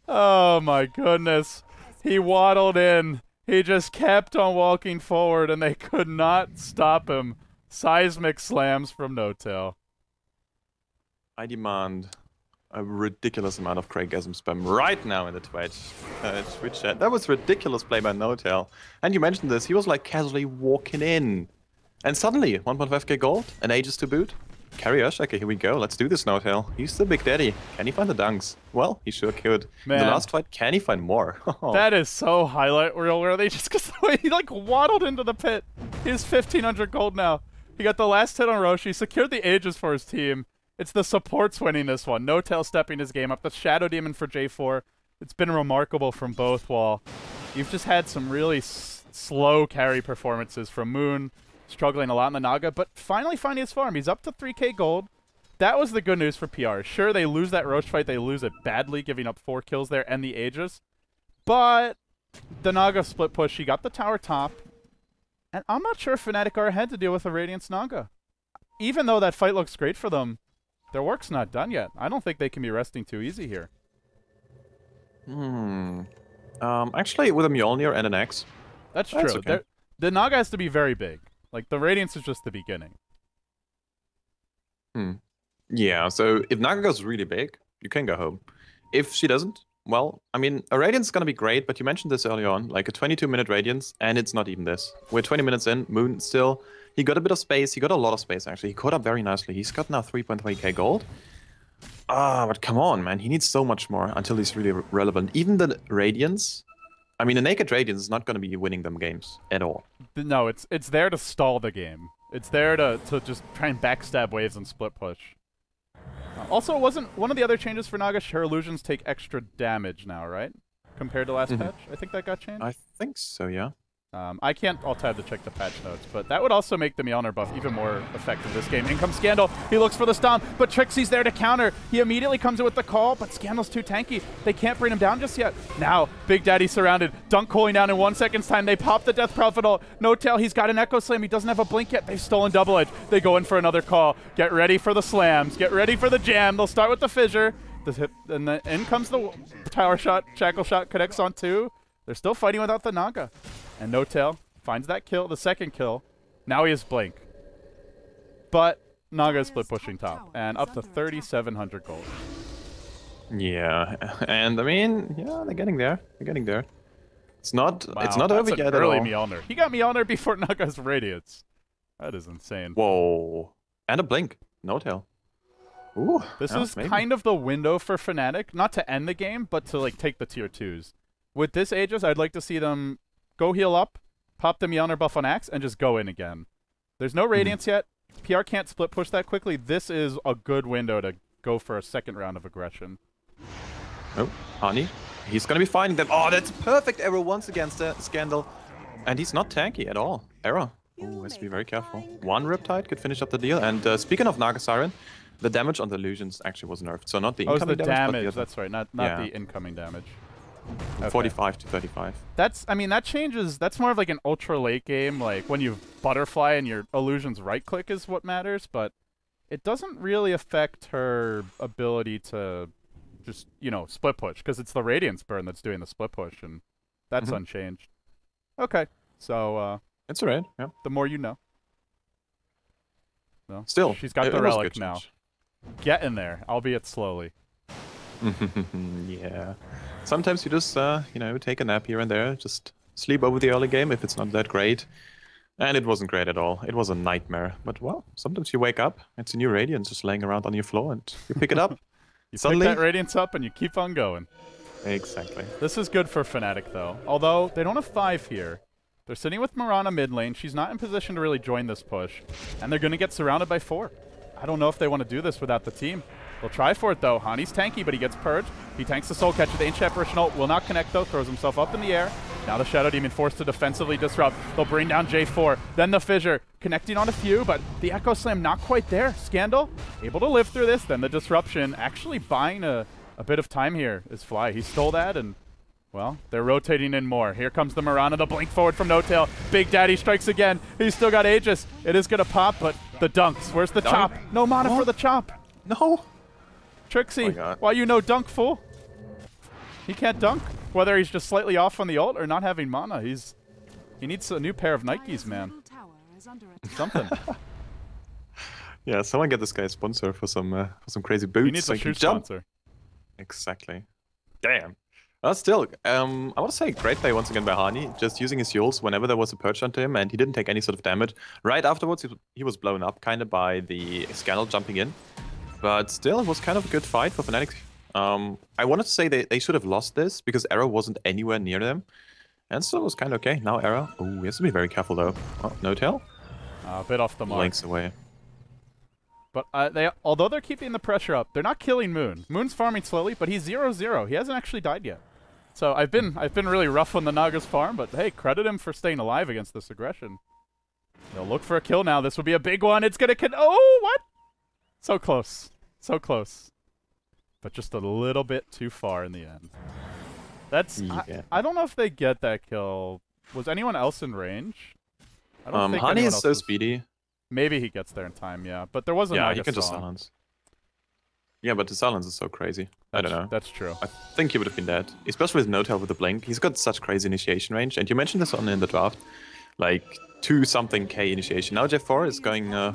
Oh my goodness. He waddled in. He just kept on walking forward and they could not stop him. Seismic slams from N0tail. I demand a ridiculous amount of Kreygasm spam right now in the Twitch, uh, Twitch chat. That was ridiculous play by N0tail. And you mentioned this, he was like casually walking in. And suddenly, 1.5k gold, an Aegis to boot. Carry Earthshaker, here we go, let's do this N0tail. He's the big daddy. Can he find the dunks? Well, he sure could. In the last fight, can he find more? Oh. That is so highlight reel worthy just because the way he like waddled into the pit. He has 1500 gold now. He got the last hit on Roshi, secured the Aegis for his team. It's the supports winning this one. N0tail stepping his game up. The Shadow Demon for J4. It's been remarkable from both while you've just had some really s- slow carry performances from Moon, struggling a lot in the Naga, but finally finding his farm. He's up to 3k gold. That was the good news for PR. Sure, they lose that Rosh fight. They lose it badly, giving up four kills there and the Aegis. But the Naga split push. He got the tower top. And I'm not sure if Fnatic are ahead to deal with the Radiance Naga. Even though that fight looks great for them, their work's not done yet. I don't think they can be resting too easy here. hmm. Um, actually, with a Mjolnir and an Axe, That's That's true. okay. The Naga has to be very big. Like, the Radiance is just the beginning. Hmm. Yeah, so if Naga goes really big, you can go home. If she doesn't, well, I mean, a Radiance is going to be great, but you mentioned this earlier on, like a 22 minute Radiance, and it's not even this. We're 20 minutes in, Moon still. He got a bit of space, he got a lot of space actually. He caught up very nicely. He's got now 3.3k gold. Ah, but come on, man. He needs so much more until he's really re- relevant. Even the Radiance, I mean, a naked Radiance is not going to be winning them games at all. No, it's it's there to stall the game. It's there to, to just try and backstab waves and split push. Uh, also, it wasn't one of the other changes for Naga. Her illusions take extra damage now, right? Compared to last Mhm. patch, I think that got changed. I think so, yeah. Um, I can't alt tab to check the patch notes, but that would also make the Mjolnir buff even more effective this game. In comes Scandal. He looks for the stomp, but Trixie's there to counter. He immediately comes in with the call, but Scandal's too tanky. They can't bring him down just yet. Now, Big Daddy surrounded. Dunk cooling down in one second's time. They pop the Death Prophet ult. N0tail. He's got an Echo Slam. He doesn't have a blink yet. They've stolen Double Edge. They go in for another call. Get ready for the slams. Get ready for the jam. They'll start with the fissure. The hit, and then in comes the power shot. Shackle shot connects on two. They're still fighting without the Naga. And N0tail finds that kill, the second kill. Now he has Blink. But Naga is split pushing top and up to 3,700 gold. Yeah, and I mean, yeah, they're getting there. They're getting there. It's not. Wow, it's not over yet at all. Mjolnir. He got Mjolnir before Naga's Radiance. That is insane. Whoa! And a blink. N0tail. Ooh. This yeah, is maybe. kind of the window for Fnatic, not to end the game, but to like take the tier twos. With this Aegis, I'd like to see them go heal up, pop the Mjolnir buff on Axe, and just go in again. There's Hmm. no Radiance yet. PR can't split push that quickly. This is a good window to go for a second round of aggression. Oh, Hani. He's gonna be finding them. Oh, that's perfect arrow once against the Scandal. And he's not tanky at all. Arrow. Oh, has to be very careful. One Riptide could finish up the deal. And uh, speaking of Naga Siren, the damage on the illusions actually was nerfed. So not the Oh, the incoming damage, but the other- That's right, not not Yeah. the incoming damage. Okay. 45 to 35. That's I mean that changes. That's more of like an ultra late game, like when you butterfly and your illusions right click is what matters, but it doesn't really affect her ability to just you know split push because it's the radiance burn that's doing the split push and that's Mhm. unchanged. Okay, so uh, It's alright. Yeah. the more you know. No, Still, she's got it- the it relic now. change. Get in there, albeit slowly. yeah. Sometimes you just, uh, you know, take a nap here and there, just sleep over the early game if it's not that great. And it wasn't great at all. It was a nightmare. But well, sometimes you wake up, it's a new radiance just laying around on your floor, and you pick it up. You Suddenly- pick that radiance up and you keep on going. exactly. This is good for Fnatic, though. Although they don't have five here. They're sitting with Mirana mid lane. She's not in position to really join this push. And they're going to get surrounded by four. I don't know if they want to do this without the team. They'll try for it, though. Hani's tanky, but he gets purged. He tanks the Soul Catcher. The Ancient Apparition will not connect, though. Throws himself up in the air. Now the Shadow Demon forced to defensively disrupt. They'll bring down J4. Then the Fissure, connecting on a few, but the Echo Slam not quite there. Scandal able to live through this. Then the Disruption actually buying a, a bit of time here is Fly. He stole that, and well, they're rotating in more. Here comes the Mirana, the blink forward from N0tail. Big Daddy strikes again. He's still got Aegis. It is going to pop, but the dunks. Where's the Dunk? chop? No mana for the chop. No. Trixie, Oh why you no dunk, fool? He can't dunk. Whether he's just slightly off on the ult or not having mana, he's he needs a new pair of Nikes, man. middle tower is under attack. Something. Yeah, someone get this guy a sponsor for some uh, for some crazy boots. he needs so a he shoe sponsor. Exactly. Damn. Well, still, um, I want to say great play once again by Hani, just using his Euls whenever there was a perch onto him, and he didn't take any sort of damage. Right afterwards, he, he was blown up kind of by the Scandal jumping in. But still, it was kind of a good fight for Fnatic. Um, I wanted to say they, they should have lost this because Arrow wasn't anywhere near them. And still, it was kind of okay. Now Arrow. Oh, he has to be very careful though. Oh, no tail? Uh, a bit off the mark. Links away. But uh, they, although they're keeping the pressure up, they're not killing Moon. Moon's farming slowly, but he's 0-0. He hasn't actually died yet. So I've been I've been really rough on the Naga's farm, but hey, credit him for staying alive against this aggression. They'll look for a kill now. This will be a big one. It's gonna con- Oh, what? So close, so close, but just a little bit too far in the end. That's I, Yeah. I don't know if they get that kill. Was anyone else in range? I don't Um, think Hani is so was- speedy. Maybe he gets there in time, yeah. But there was a Yeah, Naga he can just silence. Yeah, but the silence is so crazy. I don't know. That's true. I think he would have been dead, especially with N0tail with the blink. He's got such crazy initiation range, and you mentioned this on in the draft, like two something k initiation. Now J4 is going uh,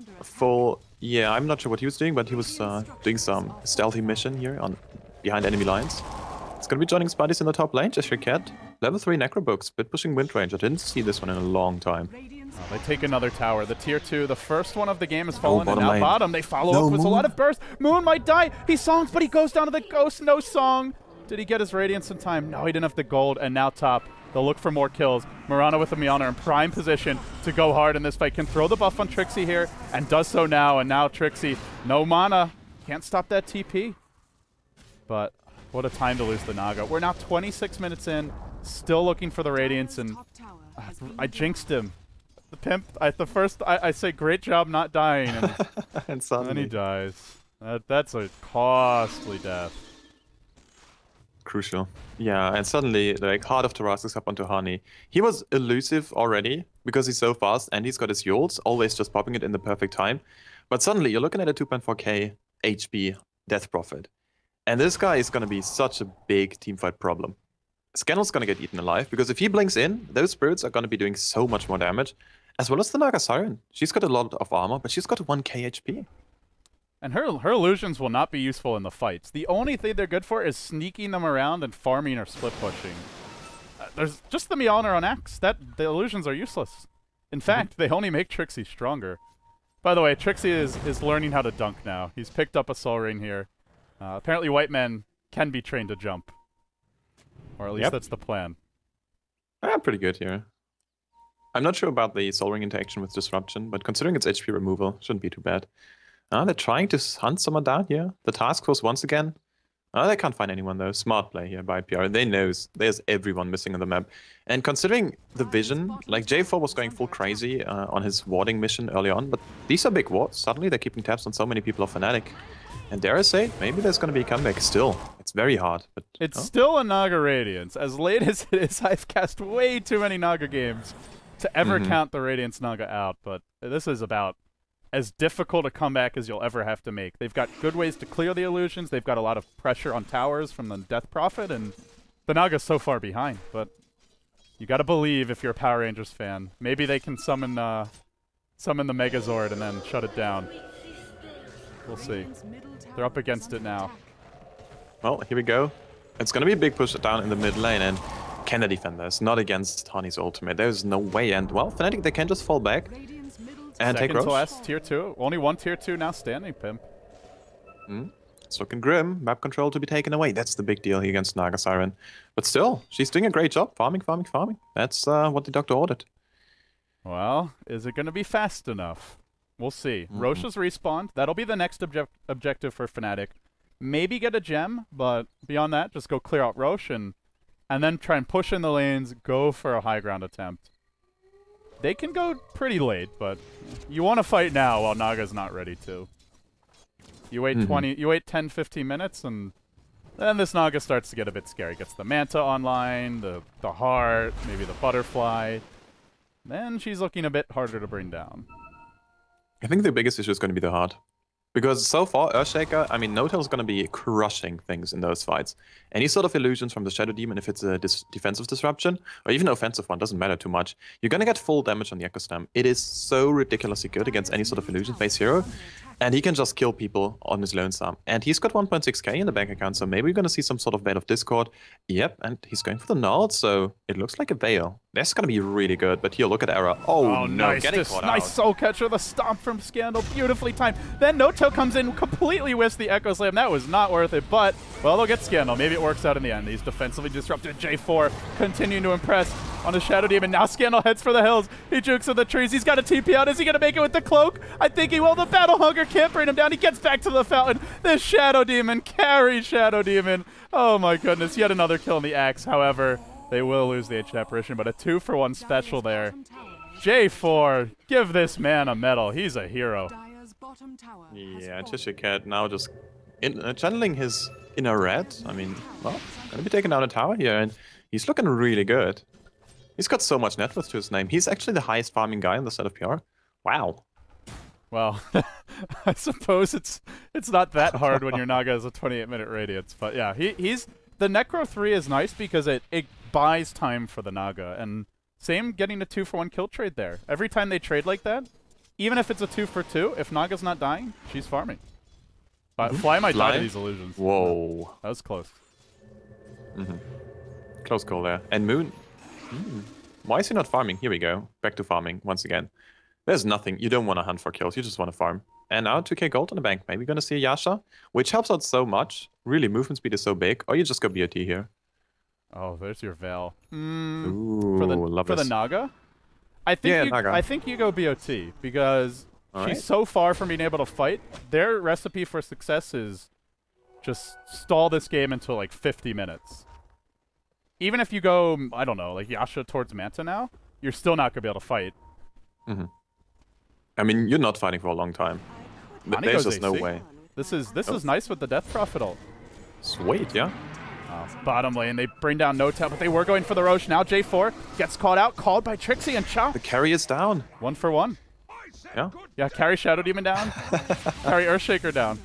Middle tower is under attack. full. Yeah, I'm not sure what he was doing, but he was uh, doing some stealthy mission here on behind enemy lines. It's gonna be joining Spidey's in the top lane, Cheshire Cat. Level 3 Necrobook, split pushing Wind Ranger. I didn't see this one in a long time. Oh, they take another tower. The tier two, the first one of the game has fallen, and bottom now lane. bottom. They follow No, up with a lot of burst. Moon might die. He songs, but he goes down to the ghost. No song. Did he get his radiance in time? No, he didn't have the gold. And now top. They'll look for more kills. Mirana with the Miana in prime position to go hard in this fight. Can throw the buff on Trixie here and does so now. And now Trixie, no mana. Can't stop that TP. But what a time to lose the Naga. We're now 26 minutes in, still looking for the radiance, and top tower has been I jinxed him. The pimp, I, the first, I, I say, great job not dying, and, and and then he dies. That, that's a costly death. Crucial. Yeah, and suddenly, like, Heart of Tarrasque is up onto Hani. He was elusive already because he's so fast and he's got his Euls, always just popping it in the perfect time. But suddenly, you're looking at a 2.4k HP Death Prophet. And this guy is going to be such a big teamfight problem. Scandal's going to get eaten alive because if he blinks in, those spirits are going to be doing so much more damage. As well as the Naga Siren. She's got a lot of armor, but she's got 1k HP. And her her illusions will not be useful in the fights. The only thing they're good for is sneaking them around and farming or split pushing. Uh, there's just the Mjolnir on Axe. That the illusions are useless. In fact, they only make Trixie stronger. By the way, Trixie is is learning how to dunk now. He's picked up a soul ring here. Uh, apparently, white men can be trained to jump, or at least Yep. that's the plan. Ah, pretty good here. I'm not sure about the Soul Ring interaction with Disruption, but considering its HP removal, shouldn't be too bad. Ah, they're trying to hunt someone down here. The task force once again. Ah, they can't find anyone though. Smart play here by PR. They knows there's everyone missing on the map. And considering the vision, like J4 was going full crazy uh, on his warding mission early on, but these are big wards. Suddenly they're keeping tabs on so many people of Fnatic. And dare I say, maybe there's going to be a comeback. Still, it's very hard. But It's oh, still a Naga Radiance. As late as it is, I've cast way too many Naga games to ever Mhm. count the Radiance Naga out, but this is about as difficult a comeback as you'll ever have to make. They've got good ways to clear the illusions, they've got a lot of pressure on towers from the Death Prophet, and the Naga's so far behind, but you gotta believe if you're a Power Rangers fan. Maybe they can summon uh, summon the Megazord and then shut it down. We'll see. They're up against it now. Well, here we go. It's to be a big push down in the mid lane, and can they defend this? Not against Hani's ultimate. There's no way. And, well, Fnatic, they can just fall back. Radiant's middle And tower take Second to Rosh. last tier two. Only one tier two now standing, Pimp. It's looking grim. Map control to be taken away. That's the big deal here against Naga Siren. But still, she's doing a great job. Farming, farming, farming. That's uh, what the doctor ordered. Well, is it going to be fast enough? We'll see. Mm-mm. Rosh's respawned. That'll be the next object objective for Fnatic. Maybe get a gem, but beyond that, just go clear out Rosh and and then try and push in the lanes, go for a high ground attempt. They can go pretty late, but you want to fight now while Naga's not ready to. You wait Mhm. 20, you wait 10, 15 minutes, and then this Naga starts to get a bit scary. Gets the Manta online, the, the heart, maybe the butterfly. Then she's looking a bit harder to bring down. I think the biggest issue is going to be the heart. Because so far, Earthshaker, I mean, N0tail is going to be crushing things in those fights. Any sort of illusions from the Shadow Demon, if it's a dis- defensive disruption, or even an offensive one, doesn't matter too much. You're going to get full damage on the Echo Slam. It is so ridiculously good against any sort of illusion-based hero. And he can just kill people on his lone sum. And he's got 1.6k in the bank account, so maybe we're going to see some sort of Veil of Discord. Yep, and he's going for the Nald, so it looks like a Veil. That's going to be really good, but here, look at Era. Oh, oh, no, nice, getting caught nice out. soul catcher, the stomp from Scandal, beautifully timed. Then N0tail comes in, completely whiffs the Echo Slam. That was not worth it, but well, they'll get Scandal. Maybe it works out in the end. He's defensively disrupted. J4 continuing to impress on the Shadow Demon. Now Scandal heads for the hills. He jukes at the trees. He's got a TP out. Is he gonna make it with the cloak? I think he will. The Battle Hunger can't bring him down. He gets back to the fountain. The Shadow Demon carries Shadow Demon. Oh my goodness, yet another kill in the axe. However, they will lose the Ancient Apparition, but a two for one special there. J4, give this man a medal. He's a hero. Yeah. Cheshire Cat now just in, uh, channeling his inner red. I mean, well, gonna be taking down a tower here, and he's looking really good. He's got so much net worth to his name. He's actually the highest farming guy in the set of PR. Wow. Well, I suppose it's it's not that hard when your Naga is a 28 minute radiance, but yeah, he he's the Necro 3 is nice because it it buys time for the Naga and same getting a 2 for 1 kill trade there. Every time they trade like that, even if it's a 2 for 2, if Naga's not dying, she's farming. But Fly might die to these illusions. Whoa. That was close. Mm -hmm. close call there. And Moon. Hmm. Why is he not farming? Here we go. Back to farming once again. There's nothing. You don't want to hunt for kills. You just want to farm. And now 2k gold on the bank. Maybe we're going to see a Yasha, which helps out so much. Really, movement speed is so big. Or you just go BOT here. Oh, there's your Veil. Mm, Ooh, for the love for the. Naga. I think Yeah, you, Naga. I think you go BOT because All she's right. so far from being able to fight. Their recipe for success is just stall this game until like 50 minutes. Even if you go, I don't know, like Yasha towards Manta now, you're still not gonna be able to fight. Mm-hmm. I mean, you're not fighting for a long time. Th- There's just no way. This is this Oh. is nice with the Death Prophet ult. Sweet, yeah? Oh, bottom lane, they bring down N0tail, but they were going for the Rosh. Now J4 gets caught out, called by Trixie and Chop. The carry is down. One for one. Yeah? Yeah, carry Shadow Demon down, carry Earthshaker down.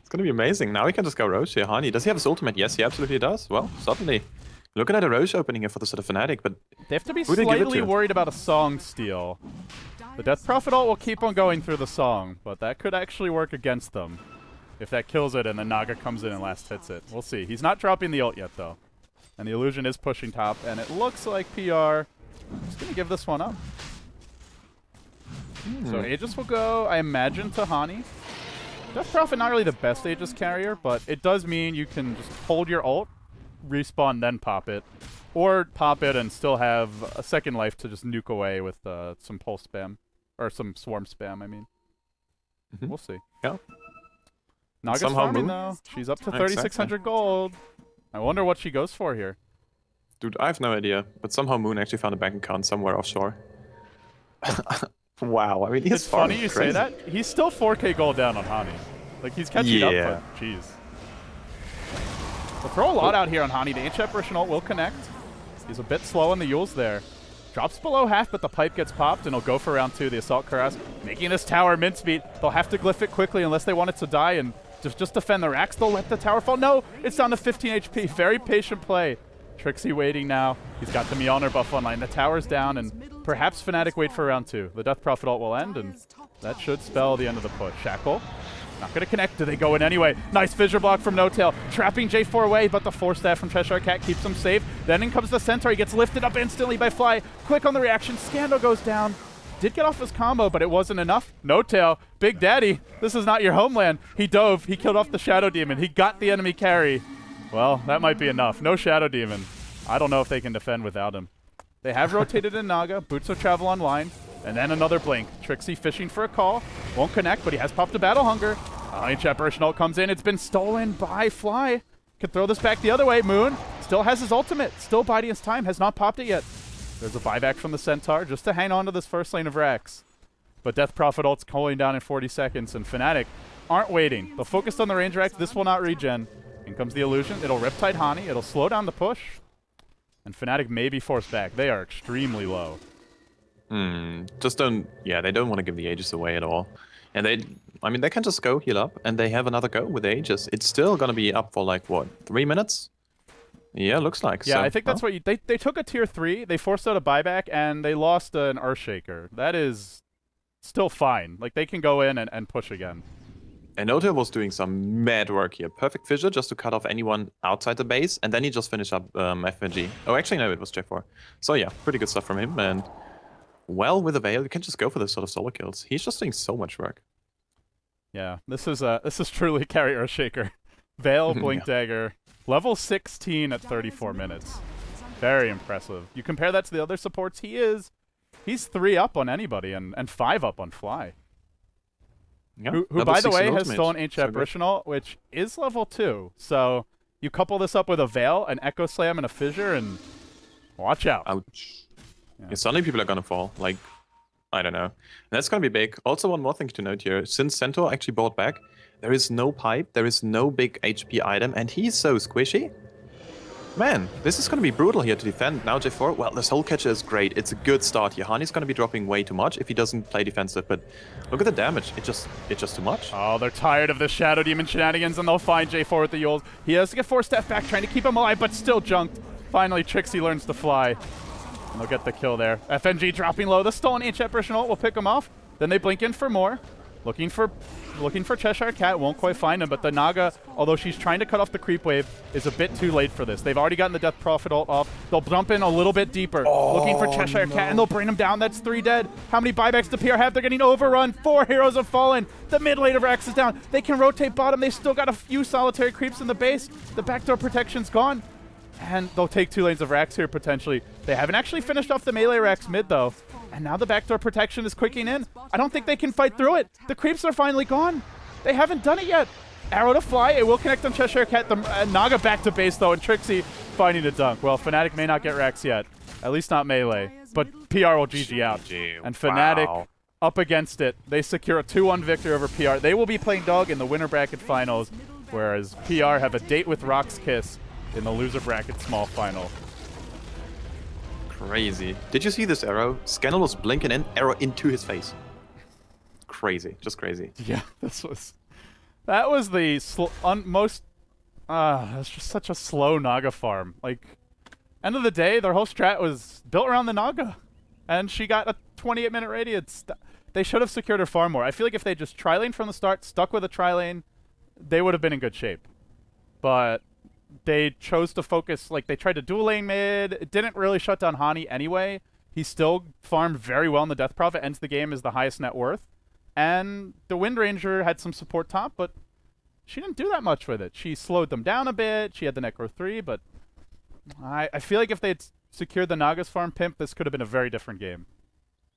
It's gonna be amazing. Now we can just go Rosh here. Hani, does he have his ultimate? Yes, he absolutely does. Well, suddenly. Looking at a Rose opening here for the set of Fnatic, but They have to be Who do they give it slightly to? worried about a song steal. The Death Prophet ult will keep on going through the song, but that could actually work against them. If that kills it and then Naga comes in and last hits it. We'll see. He's not dropping the ult yet, though. And the illusion is pushing top, and it looks like PR is going to give this one up. Hmm. So Aegis will go, I imagine, to Hani. Death Prophet not really the best Aegis carrier, but it does mean you can just hold your ult, respawn, then pop it. Or pop it and still have a second life to just nuke away with uh, some pulse spam. Or some swarm spam, I mean. Mhm. We'll see. Yeah. Naga's Somehow farming, Moon- though. She's up to 3,600 gold. I wonder what she goes for here. dude, I have no idea. But somehow Moon actually found a bank account somewhere offshore. wow, I mean, he's It's funny you crazy. say that. He's still 4k gold down on Hani. Like, he's catching Yeah. up, but jeez. We'll throw a lot out here on Hani. The Ancient Apparition will connect. He's a bit slow on the Euls there. Drops below half, but the pipe gets popped, and he'll go for round two. The Assault Cuirass making this tower mincemeat. They'll have to glyph it quickly unless they want it to die and just, just defend the racks. They'll let the tower fall. No, it's down to 15 HP. Very patient play. Trixie waiting now. He's got the Mjolnir buff online. The tower's down, and perhaps Fnatic wait for round two. The Death Prophet ult will end, and that should spell the end of the push. Shackle. Not going to connect. Do they go in anyway? Nice fissure block from N0tail. Trapping J4 away, but the Force Staff from Cheshire Cat keeps him safe. Then in comes the Centaur. He gets lifted up instantly by Fly. Quick on the reaction. Scandal goes down. did get off his combo, but it wasn't enough. N0tail. Big Daddy, this is not your homeland. He dove. He killed off the Shadow Demon. He got the enemy carry. Well, that might be enough. No Shadow Demon. I don't know if they can defend without him. They have rotated in Naga. Boots of Travel online. And then another Blink. Trixie fishing for a call. Won't connect, but he has popped a Battle Hunger. Apparition ult comes in. It's been stolen by Fly. Could throw this back the other way. Moon still has his ultimate. Still biding his time. Has not popped it yet. There's a buyback from the Centaur just to hang on to this first lane of Rax. But Death Prophet ult's cooling down in 40 seconds, and Fnatic aren't waiting. They'll focus on the range Rax. This will not regen. In comes the illusion. It'll Riptide Hani. It'll slow down the push. And Fnatic may be forced back. They are extremely low. Hmm. Just don't. Yeah, they don't want to give the Aegis away at all. And they, I mean, they can just go heal up, and they have another go with the Aegis. It's still gonna be up for like what, three minutes? Yeah, looks like. Yeah, so, I think that's well, what you. They they took a tier three. They forced out a buyback, and they lost an Earthshaker. That is still fine. Like they can go in and, and push again. And N0tail was doing some mad work here. Perfect fissure just to cut off anyone outside the base, and then he just finished up um, FNG. Oh, actually, no, it was J4. So yeah, pretty good stuff from him. And well, with a Veil, you can just go for those sort of solo kills. He's just doing so much work. Yeah, this is uh this is truly carry Earthshaker. Veil, Blink Dagger, level 16 at 34 minutes. Very impressive. You compare that to the other supports, he is he's three up on anybody and, and five up on Fly. Yeah, who, who by the way, has stolen Ancient. Apparitional, which is level 2. So you couple this up with a Veil, an Echo Slam, and a Fissure, and watch out. Ouch. Yeah. Yeah, suddenly people are gonna fall. Like, I don't know. And that's gonna be big. Also, one more thing to note here: since Centaur actually bought back, there is no pipe, there is no big HP item, and he's so squishy. Man, this is gonna be brutal here to defend. Now J4, well, the Soul Catcher is great. It's a good start here. Hani's gonna be dropping way too much if he doesn't play defensive, but look at the damage. It just, it's just too much. Oh, they're tired of the Shadow Demon shenanigans, and they'll find J4 with the Euls. He has to get four step back, trying to keep him alive, but still junked. Finally, Trixie learns to fly. And they'll get the kill there. FNG dropping low. The stolen Ancient Apparition ult will pick him off. Then they blink in for more. Looking for looking for Cheshire Cat. Won't quite find him, but the Naga, although she's trying to cut off the creep wave, is a bit too late for this. They've already gotten the Death Prophet ult off. They'll jump in a little bit deeper, looking for oh, Cheshire Cat, and they'll bring him down. That's three dead. How many buybacks do PR have? They're getting overrun. Four heroes have fallen. The mid lane of Rax is down. They can rotate bottom. They still got a few solitary creeps in the base. The backdoor protection's gone. And they'll take two lanes of Rax here, potentially. They haven't actually finished off the melee Rax mid, though. And now the backdoor protection is quicking in. I don't think they can fight through it. The creeps are finally gone. They haven't done it yet. Arrow to fly. It will connect on Cheshire Cat. The uh, Naga back to base, though, and Trixie finding a dunk. Well, Fnatic may not get Rax yet. At least not melee. But PR will GG out. GG. And Fnatic Wow. up against it. They secure a 2-1 victory over PR. They will be playing dog in the winner bracket finals, whereas PR have a date with Rox.Kis in the loser bracket small final. Crazy. Did you see this arrow? Scandal was blinking an arrow into his face. Crazy. Just crazy. Yeah, this was that was the sl- un- most uh that's just such a slow Naga farm. Like end of the day, their whole strat was built around the Naga, and she got a 28 minute radiance. Th- They should have secured her farm more. I feel like if they just tri lane from the start, stuck with a tri lane, they would have been in good shape. But they chose to focus like they tried to dual lane mid. It didn't really shut down Hani anyway. He still farmed very well in the Death Prophet, ends the game as the highest net worth. And the Wind Ranger had some support top, but she didn't do that much with it. She slowed them down a bit. She had the Necro 3, but I, I feel like if they'd secured the Nagas farm pimp, this could have been a very different game.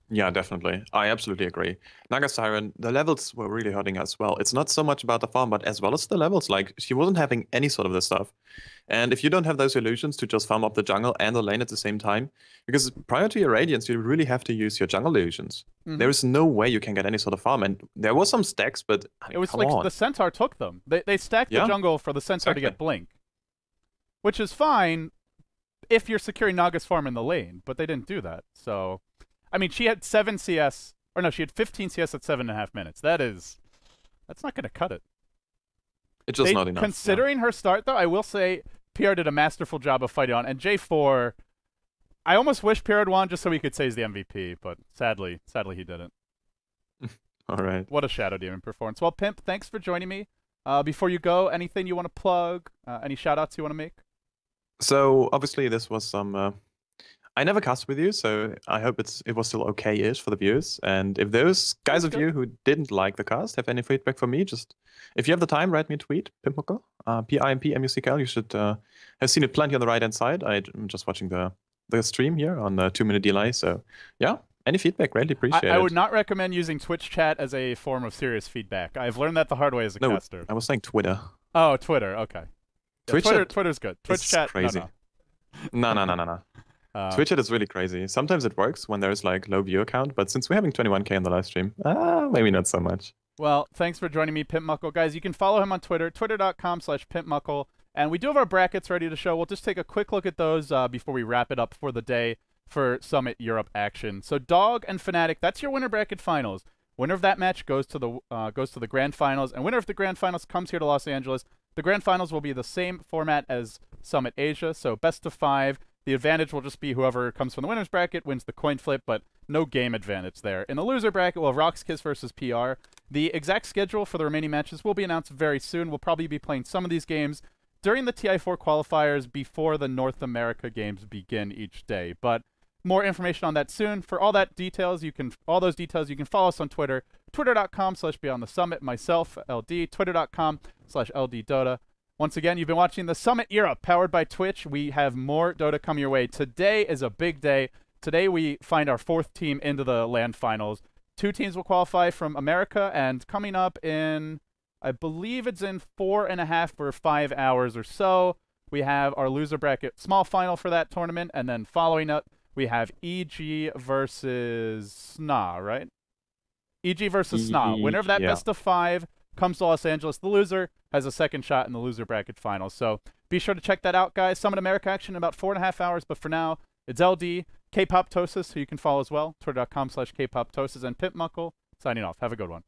Yeah, definitely. I absolutely agree. Naga Siren, the levels were really hurting as well. It's not so much about the farm, but as well as the levels. Like, she wasn't having any sort of this stuff. And if you don't have those illusions to just farm up the jungle and the lane at the same time, because prior to your Radiance, you really have to use your jungle illusions. Mhm. There is no way you can get any sort of farm. And there was some stacks, but I mean, It was like on. the Centaur took them. They, they stacked Yeah. the jungle for the Centaur to get Blink, which is fine if you're securing Naga's farm in the lane, but they didn't do that. So, I mean, she had 7 CS, or no, she had 15 CS at 7.5 minutes. That is, that's not going to cut it. It's just They- not enough. yeah. Considering her start, though, I will say PR did a masterful job of fighting on. And J4, I almost wish PR had won just so he could say he's the MVP, but sadly, sadly he didn't. All right. What a Shadow Demon performance. Well, Pimp, thanks for joining me. Uh, before you go, anything you want to plug? Uh, any shout outs you want to make? So obviously this was some. Uh, I never cast with you, so I hope it's it was still okay-ish for the viewers. And if those guys That's of you who didn't like the cast have any feedback for me, just if you have the time, write me a tweet, Pimpmuckl, uh, P-I-M-P-M-U-C-K-L. You should uh, have seen it plenty on the right-hand side. I- I'm just watching the the stream here on the two-minute delay. So yeah, any feedback, greatly appreciated. I, I would not recommend using Twitch chat as a form of serious feedback. I've learned that the hard way as a No, caster. I was saying Twitter. Oh, Twitter. Okay. Yeah, Twitter, Twitter's good. Twitch chat. crazy. No, No, no, no, no, no. Uh, Twitch chat is really crazy. Sometimes it works when there's like low viewer count, but since we're having 21k in the live stream, ah, maybe not so much. Well, thanks for joining me, Pimpmuckl. Guys, you can follow him on Twitter, twitter.com slash pimpmuckl. And we do have our brackets ready to show. We'll just take a quick look at those uh, before we wrap it up for the day for Summit Europe action. So Dog and Fnatic, that's your winner bracket finals. Winner of that match goes to the uh, goes to the grand finals, and winner of the grand finals comes here to Los Angeles. The grand finals will be the same format as Summit Asia, so best of five. The advantage will just be whoever comes from the winners bracket wins the coin flip, but no game advantage there. In the loser bracket, we'll have Rox.Kis versus PR. The exact schedule for the remaining matches will be announced very soon. We'll probably be playing some of these games during the TI4 qualifiers before the North America games begin each day. But more information on that soon. For all that details, you can all those details you can follow us on Twitter, twitter.com slash beyond the summit, myself, LD, twitter.com slash LD Dota. Once again, you've been watching the Summit Europe powered by Twitch. We have more Dota coming your way. Today is a big day. Today we find our fourth team into the LAN finals. Two teams will qualify from America, and coming up in, I believe it's in four and a half or five hours or so, we have our loser bracket small final for that tournament, and then following up, we have EG versus SNA, right? EG versus SNA. Winner of that yeah. best of five comes to Los Angeles. The loser has a second shot in the loser bracket final. So be sure to check that out, guys. Summit America action in about four and a half hours. But for now, it's LD, Kpoptosis, who you can follow as well. Twitter.com slash Kpoptosis, and Pimpmuckl signing off. Have a good one.